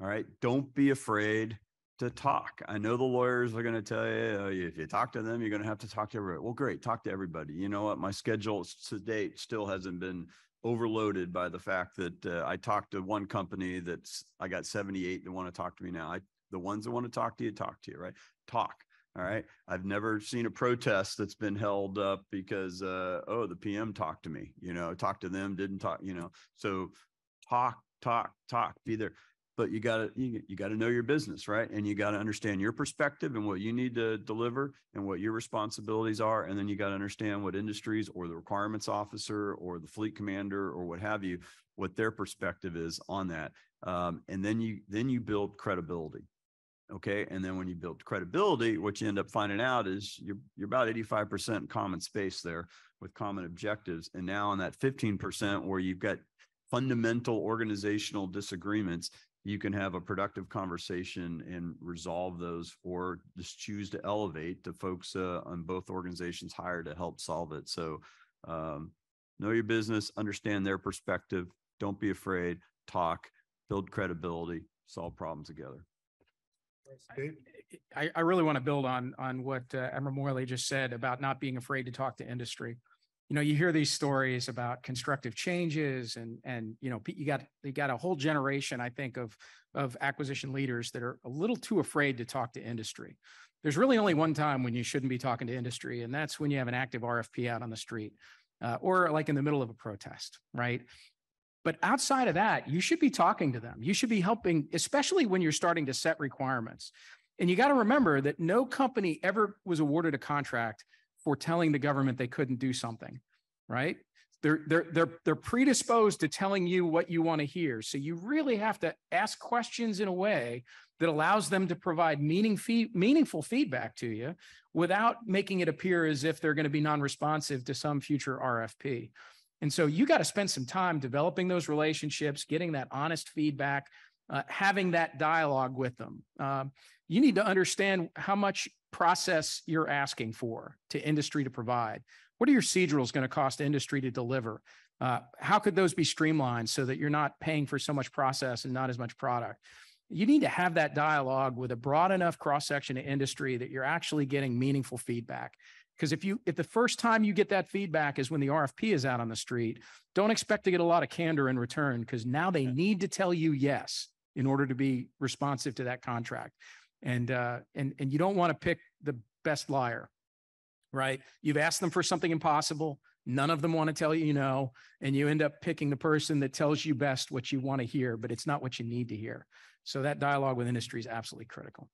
All right, don't be afraid to talk. I know the lawyers are going to tell you, uh, if you talk to them, you're going to have to talk to everybody. Well, great, talk to everybody. You know what? My schedule to date still hasn't been overloaded by the fact that uh, I talked to one company that's, I got 78 that want to talk to me now. I, the ones that want to talk to you, talk to you, right? Talk. All right. I've never seen a protest that's been held up because, uh, oh, the PM talked to me, you know, talked to them, didn't talk, you know, so talk, talk, talk, be there. But you gotta, you, you gotta know your business, right? And you gotta understand your perspective and what you need to deliver and what your responsibilities are. And then you gotta understand what industries or the requirements officer or the fleet commander or what have you, what their perspective is on that. Um, and then you, then you build credibility. Okay, and then when you build credibility, what you end up finding out is you're, you're about eighty-five percent common space there with common objectives. And now on that fifteen percent where you've got fundamental organizational disagreements, you can have a productive conversation and resolve those or just choose to elevate the folks uh, on both organizations higher to help solve it. So um, know your business, understand their perspective. Don't be afraid, talk, build credibility, solve problems together. Dave? I, I really want to build on, on what uh, Admiral Morley just said about not being afraid to talk to industry. You know, you hear these stories about constructive changes and, and, you know, you got, you got a whole generation, I think, of, of acquisition leaders that are a little too afraid to talk to industry. There's really only one time when you shouldn't be talking to industry, and that's when you have an active RFP out on the street uh, or like in the middle of a protest, right? But outside of that, you should be talking to them. You should be helping, especially when you're starting to set requirements. And you got to remember that no company ever was awarded a contract for telling the government they couldn't do something, right? They're, they're, they're, they're predisposed to telling you what you want to hear. So you really have to ask questions in a way that allows them to provide meaning fee- meaningful feedback to you without making it appear as if they're going to be non-responsive to some future RFP. And so you got to spend some time developing those relationships, getting that honest feedback, uh, having that dialogue with them. Um, you need to understand how much process you're asking for to industry to provide. What are your procedurals going to cost industry to deliver? Uh, how could those be streamlined so that you're not paying for so much process and not as much product? You need to have that dialogue with a broad enough cross section of industry that you're actually getting meaningful feedback. Because if you if the first time you get that feedback is when the RFP is out on the street, don't expect to get a lot of candor in return because now they need to tell you yes in order to be responsive to that contract. And uh, and and you don't want to pick the best liar, right? You've asked them for something impossible. None of them want to tell you no, and you end up picking the person that tells you best what you want to hear, but it's not what you need to hear. So that dialogue with industry is absolutely critical.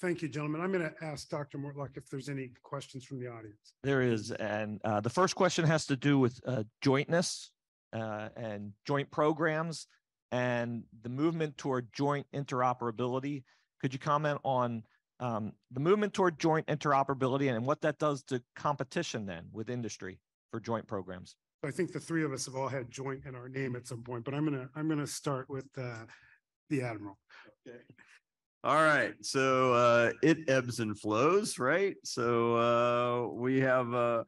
Thank you, gentlemen. I'm going to ask Dr. Mortlock if there's any questions from the audience. There is, and uh, the first question has to do with uh, jointness uh, and joint programs and the movement toward joint interoperability. Could you comment on um, the movement toward joint interoperability and what that does to competition then with industry for joint programs? I think the three of us have all had joint in our name at some point, but I'm gonna, I'm gonna start with uh, the Admiral. All right, so uh, it ebbs and flows, right? So uh, we have uh,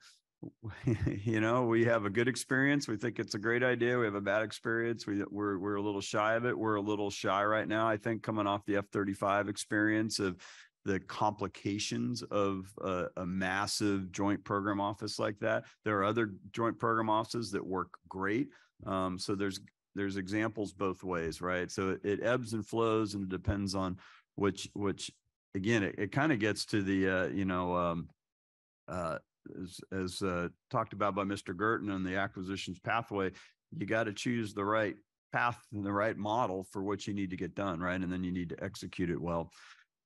you know, we have a good experience. We think it's a great idea. We have a bad experience. We we're we're a little shy of it. We're a little shy right now. I think coming off the F thirty five experience of the complications of a, a massive joint program office like that. There are other joint program offices that work great. Um, so there's there's examples both ways, right? So it, it ebbs and flows, and it depends on which which again it, it kind of gets to the uh, you know um, uh, as, as uh, talked about by Mr. Guertin on the acquisitions pathway, you got to choose the right path and the right model for what you need to get done, right? And then you need to execute it well.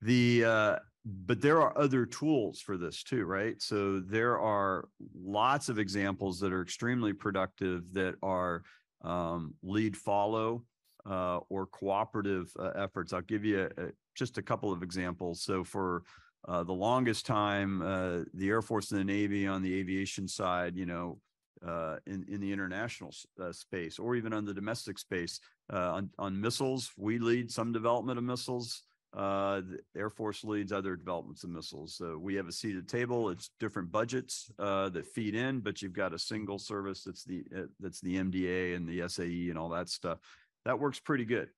The uh, but there are other tools for this too, right? So there are lots of examples that are extremely productive that are um, lead follow uh, or cooperative uh, efforts. I'll give you a, a, just a couple of examples. So for uh, the longest time, uh, the Air Force and the Navy on the aviation side, you know, uh, in, in the international uh, space or even on the domestic space. Uh, on, on missiles, we lead some development of missiles. Uh, the Air Force leads other developments of missiles. So we have a seat at the table. It's different budgets, uh, that feed in, but you've got a single service that's the, uh, that's the MDA and the SAE and all that stuff. That works pretty good,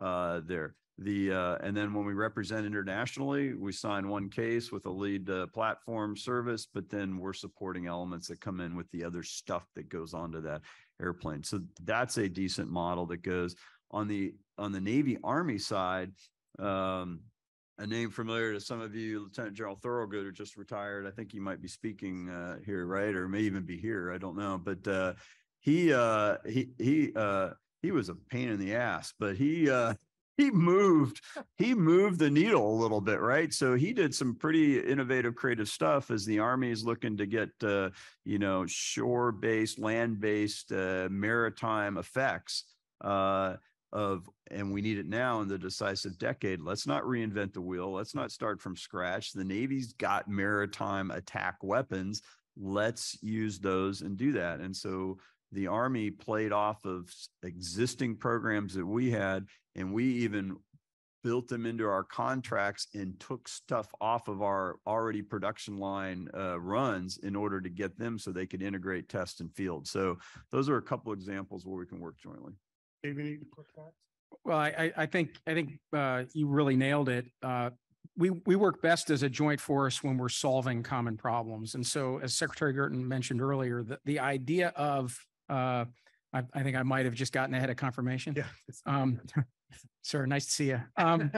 uh, there. The, uh, and then when we represent internationally, we sign one case with a lead, uh, platform service, but then we're supporting elements that come in with the other stuff that goes onto that airplane. So that's a decent model that goes on the, on the Navy Army side. Um, a name familiar to some of you, Lieutenant General Thurgood, who just retired. I think he might be speaking, uh, here, right? Or may even be here. I don't know, but, uh, he, uh, he, he, uh, he was a pain in the ass, but he, uh, he moved, he moved the needle a little bit, right? So he did some pretty innovative, creative stuff as the Army is looking to get, uh, you know, shore-based, land-based, uh, maritime effects, uh, of, and we need it now in the decisive decade. Let's not reinvent the wheel. Let's not start from scratch. The Navy's got maritime attack weapons. Let's use those and do that. And so the Army played off of existing programs that we had, and we even built them into our contracts and took stuff off of our already production line uh, runs in order to get them so they could integrate test and field. So those are a couple examples where we can work jointly. Dave, any quick thoughts? Well, I, I, I think, I think, uh, you really nailed it. Uh, we, we work best as a joint force when we're solving common problems. And so as Secretary Guertin mentioned earlier, the, the idea of, uh, I, I think I might have just gotten ahead of confirmation. Yeah. Um, sir, nice to see you. Um,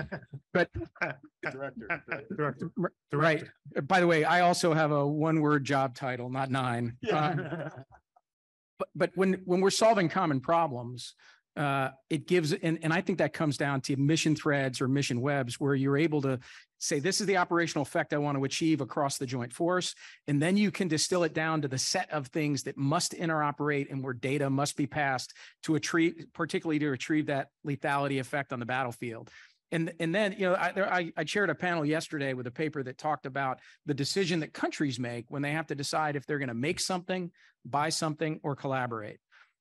but Director. Director. Right. Uh, By the way, I also have a one-word job title, not nine. Uh, But, but when, when we're solving common problems, uh, it gives, and, and I think that comes down to mission threads or mission webs where you're able to say, this is the operational effect I want to achieve across the joint force. And then you can distill it down to the set of things that must interoperate and where data must be passed to retrieve, particularly to retrieve that lethality effect on the battlefield. And, and then, you know, I, there, I, I chaired a panel yesterday with a paper that talked about the decision that countries make when they have to decide if they're going to make something, buy something, or collaborate.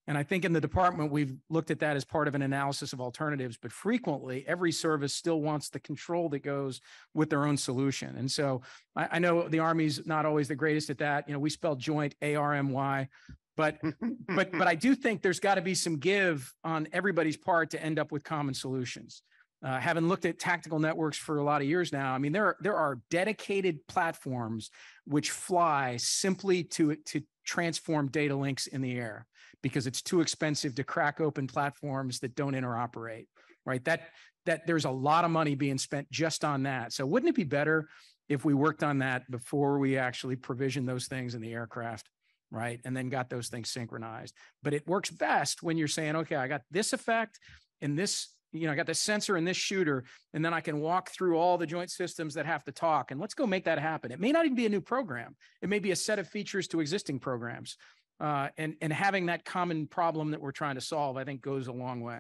And I think in the department, we've looked at that as part of an analysis of alternatives, but frequently every service still wants the control that goes with their own solution. And so I, I know the Army's not always the greatest at that. You know, we spell joint A R M Y, but but but I do think there's got to be some give on everybody's part to end up with common solutions. Uh, having looked at tactical networks for a lot of years now, I mean there are, there are dedicated platforms which fly simply to to transform data links in the air because it's too expensive to crack open platforms that don't interoperate. Right? That that there's a lot of money being spent just on that. So wouldn't it be better if we worked on that before we actually provision those things in the aircraft? right? And then got those things synchronized. But it works best when you're saying, okay, I got this effect and this, you know, I got this sensor and this shooter, and then I can walk through all the joint systems that have to talk and let's go make that happen. It may not even be a new program. It may be a set of features to existing programs. Uh, and, and having that common problem that we're trying to solve, I think goes a long way.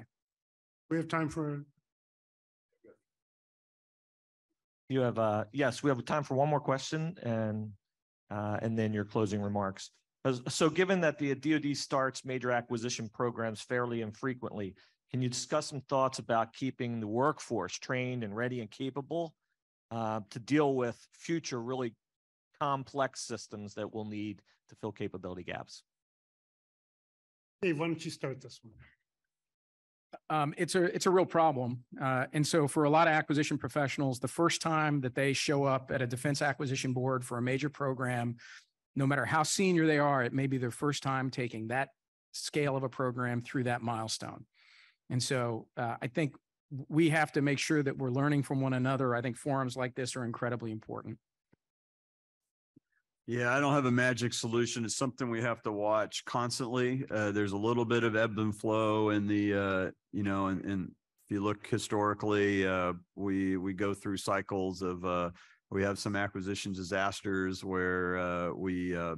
We have time for, You have, uh, yes, we have time for one more question and, uh, and then your closing remarks. So given that the DoD starts major acquisition programs fairly infrequently, can you discuss some thoughts about keeping the workforce trained and ready and capable uh, to deal with future really complex systems that we'll need to fill capability gaps? Dave, why don't you start this one? um, it's a it's a real problem. Uh, and so for a lot of acquisition professionals, the first time that they show up at a defense acquisition board for a major program, no matter how senior they are, it may be their first time taking that scale of a program through that milestone. And so uh, I think we have to make sure that we're learning from one another. I think forums like this are incredibly important. Yeah, I don't have a magic solution. It's something we have to watch constantly. Uh, there's a little bit of ebb and flow in the, uh, you know, and, and if you look historically, uh, we, we go through cycles of, uh, we have some acquisition disasters where, uh, we, uh,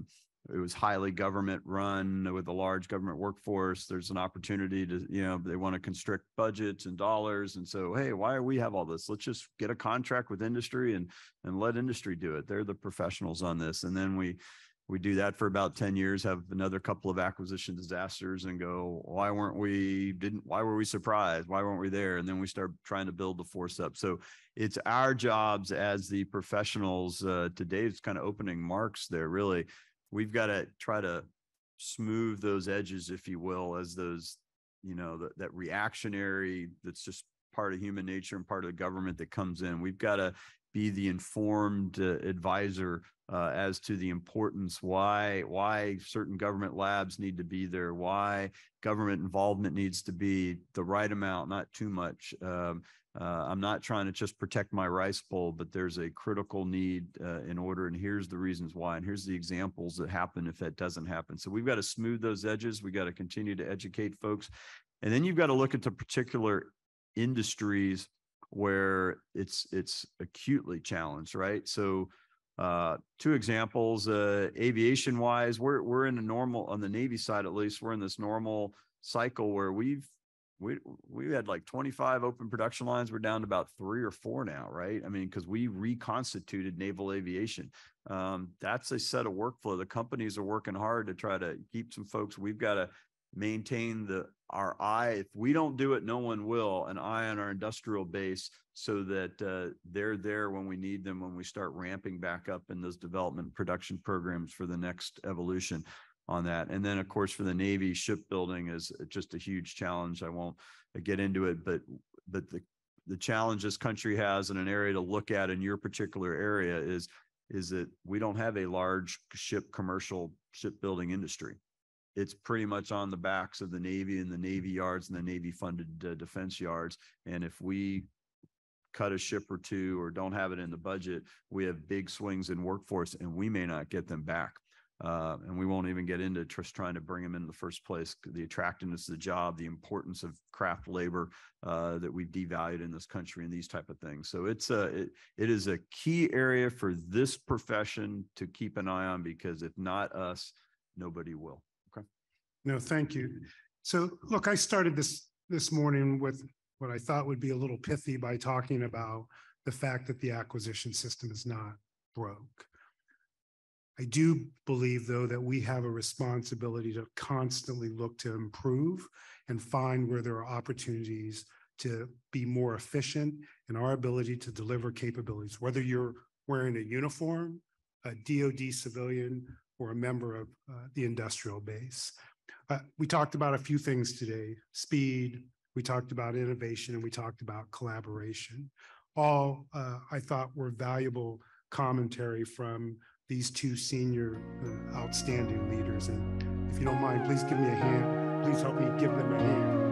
it was highly government run with a large government workforce. There's an opportunity to, you know, they want to constrict budgets and dollars. And so, hey, why do we have all this? Let's just get a contract with industry and and let industry do it. They're the professionals on this. And then we, we do that for about ten years, have another couple of acquisition disasters and go, why weren't we, didn't, why were we surprised? Why weren't we there? And then we start trying to build the force up. So it's our jobs as the professionals, uh, to Dave's kind of opening marks there, really. We've got to try to smooth those edges, if you will, as those, you know, that, that reactionary, that's just part of human nature and part of the government that comes in. We've got to be the informed uh, advisor uh, as to the importance, why, why certain government labs need to be there, why government involvement needs to be the right amount, not too much. Um, uh, I'm not trying to just protect my rice bowl, but there's a critical need uh, in order, and here's the reasons why, and here's the examples that happen if that doesn't happen. So we've got to smooth those edges. We've got to continue to educate folks, and then you've got to look at the particular industries where it's it's acutely challenged, right? So uh two examples uh aviation wise we're we're in a normal on the navy side at least we're in this normal cycle where we've we we had like 25 open production lines. We're down to about three or four now right? I mean because we reconstituted naval aviation. Um that's a set of workflow. The companies are working hard to try to keep some folks. We've got to maintain the our eye. If we don't do it no one will. An eye on our industrial base so that uh, they're there when we need them when we start ramping back up in those development production programs for the next evolution on that and then of course for the navy shipbuilding is just a huge challenge i won't get into it but but the the challenge this country has in an area to look at in your particular area is is that we don't have a large ship commercial shipbuilding industry it's pretty much on the backs of the Navy and the Navy yards and the Navy funded uh, defense yards. And if we cut a ship or two or don't have it in the budget, we have big swings in workforce and we may not get them back. Uh, and we won't even get into just trying to bring them in the first place. The attractiveness of the job, the importance of craft labor uh, that we've devalued in this country, and these type of things. So it's a it, it is a key area for this profession to keep an eye on because if not us, nobody will. Okay. No, thank you. So look, I started this this morning with what I thought would be a little pithy by talking about the fact that the acquisition system is not broke. I do believe, though, that we have a responsibility to constantly look to improve and find where there are opportunities to be more efficient in our ability to deliver capabilities, whether you're wearing a uniform, a DoD civilian, or a member of uh, the industrial base. Uh, we talked about a few things today, speed, we talked about innovation, and we talked about collaboration. All uh, I thought were valuable commentary from these two senior uh, outstanding leaders. And if you don't mind, please give me a hand. Please help me give them a hand.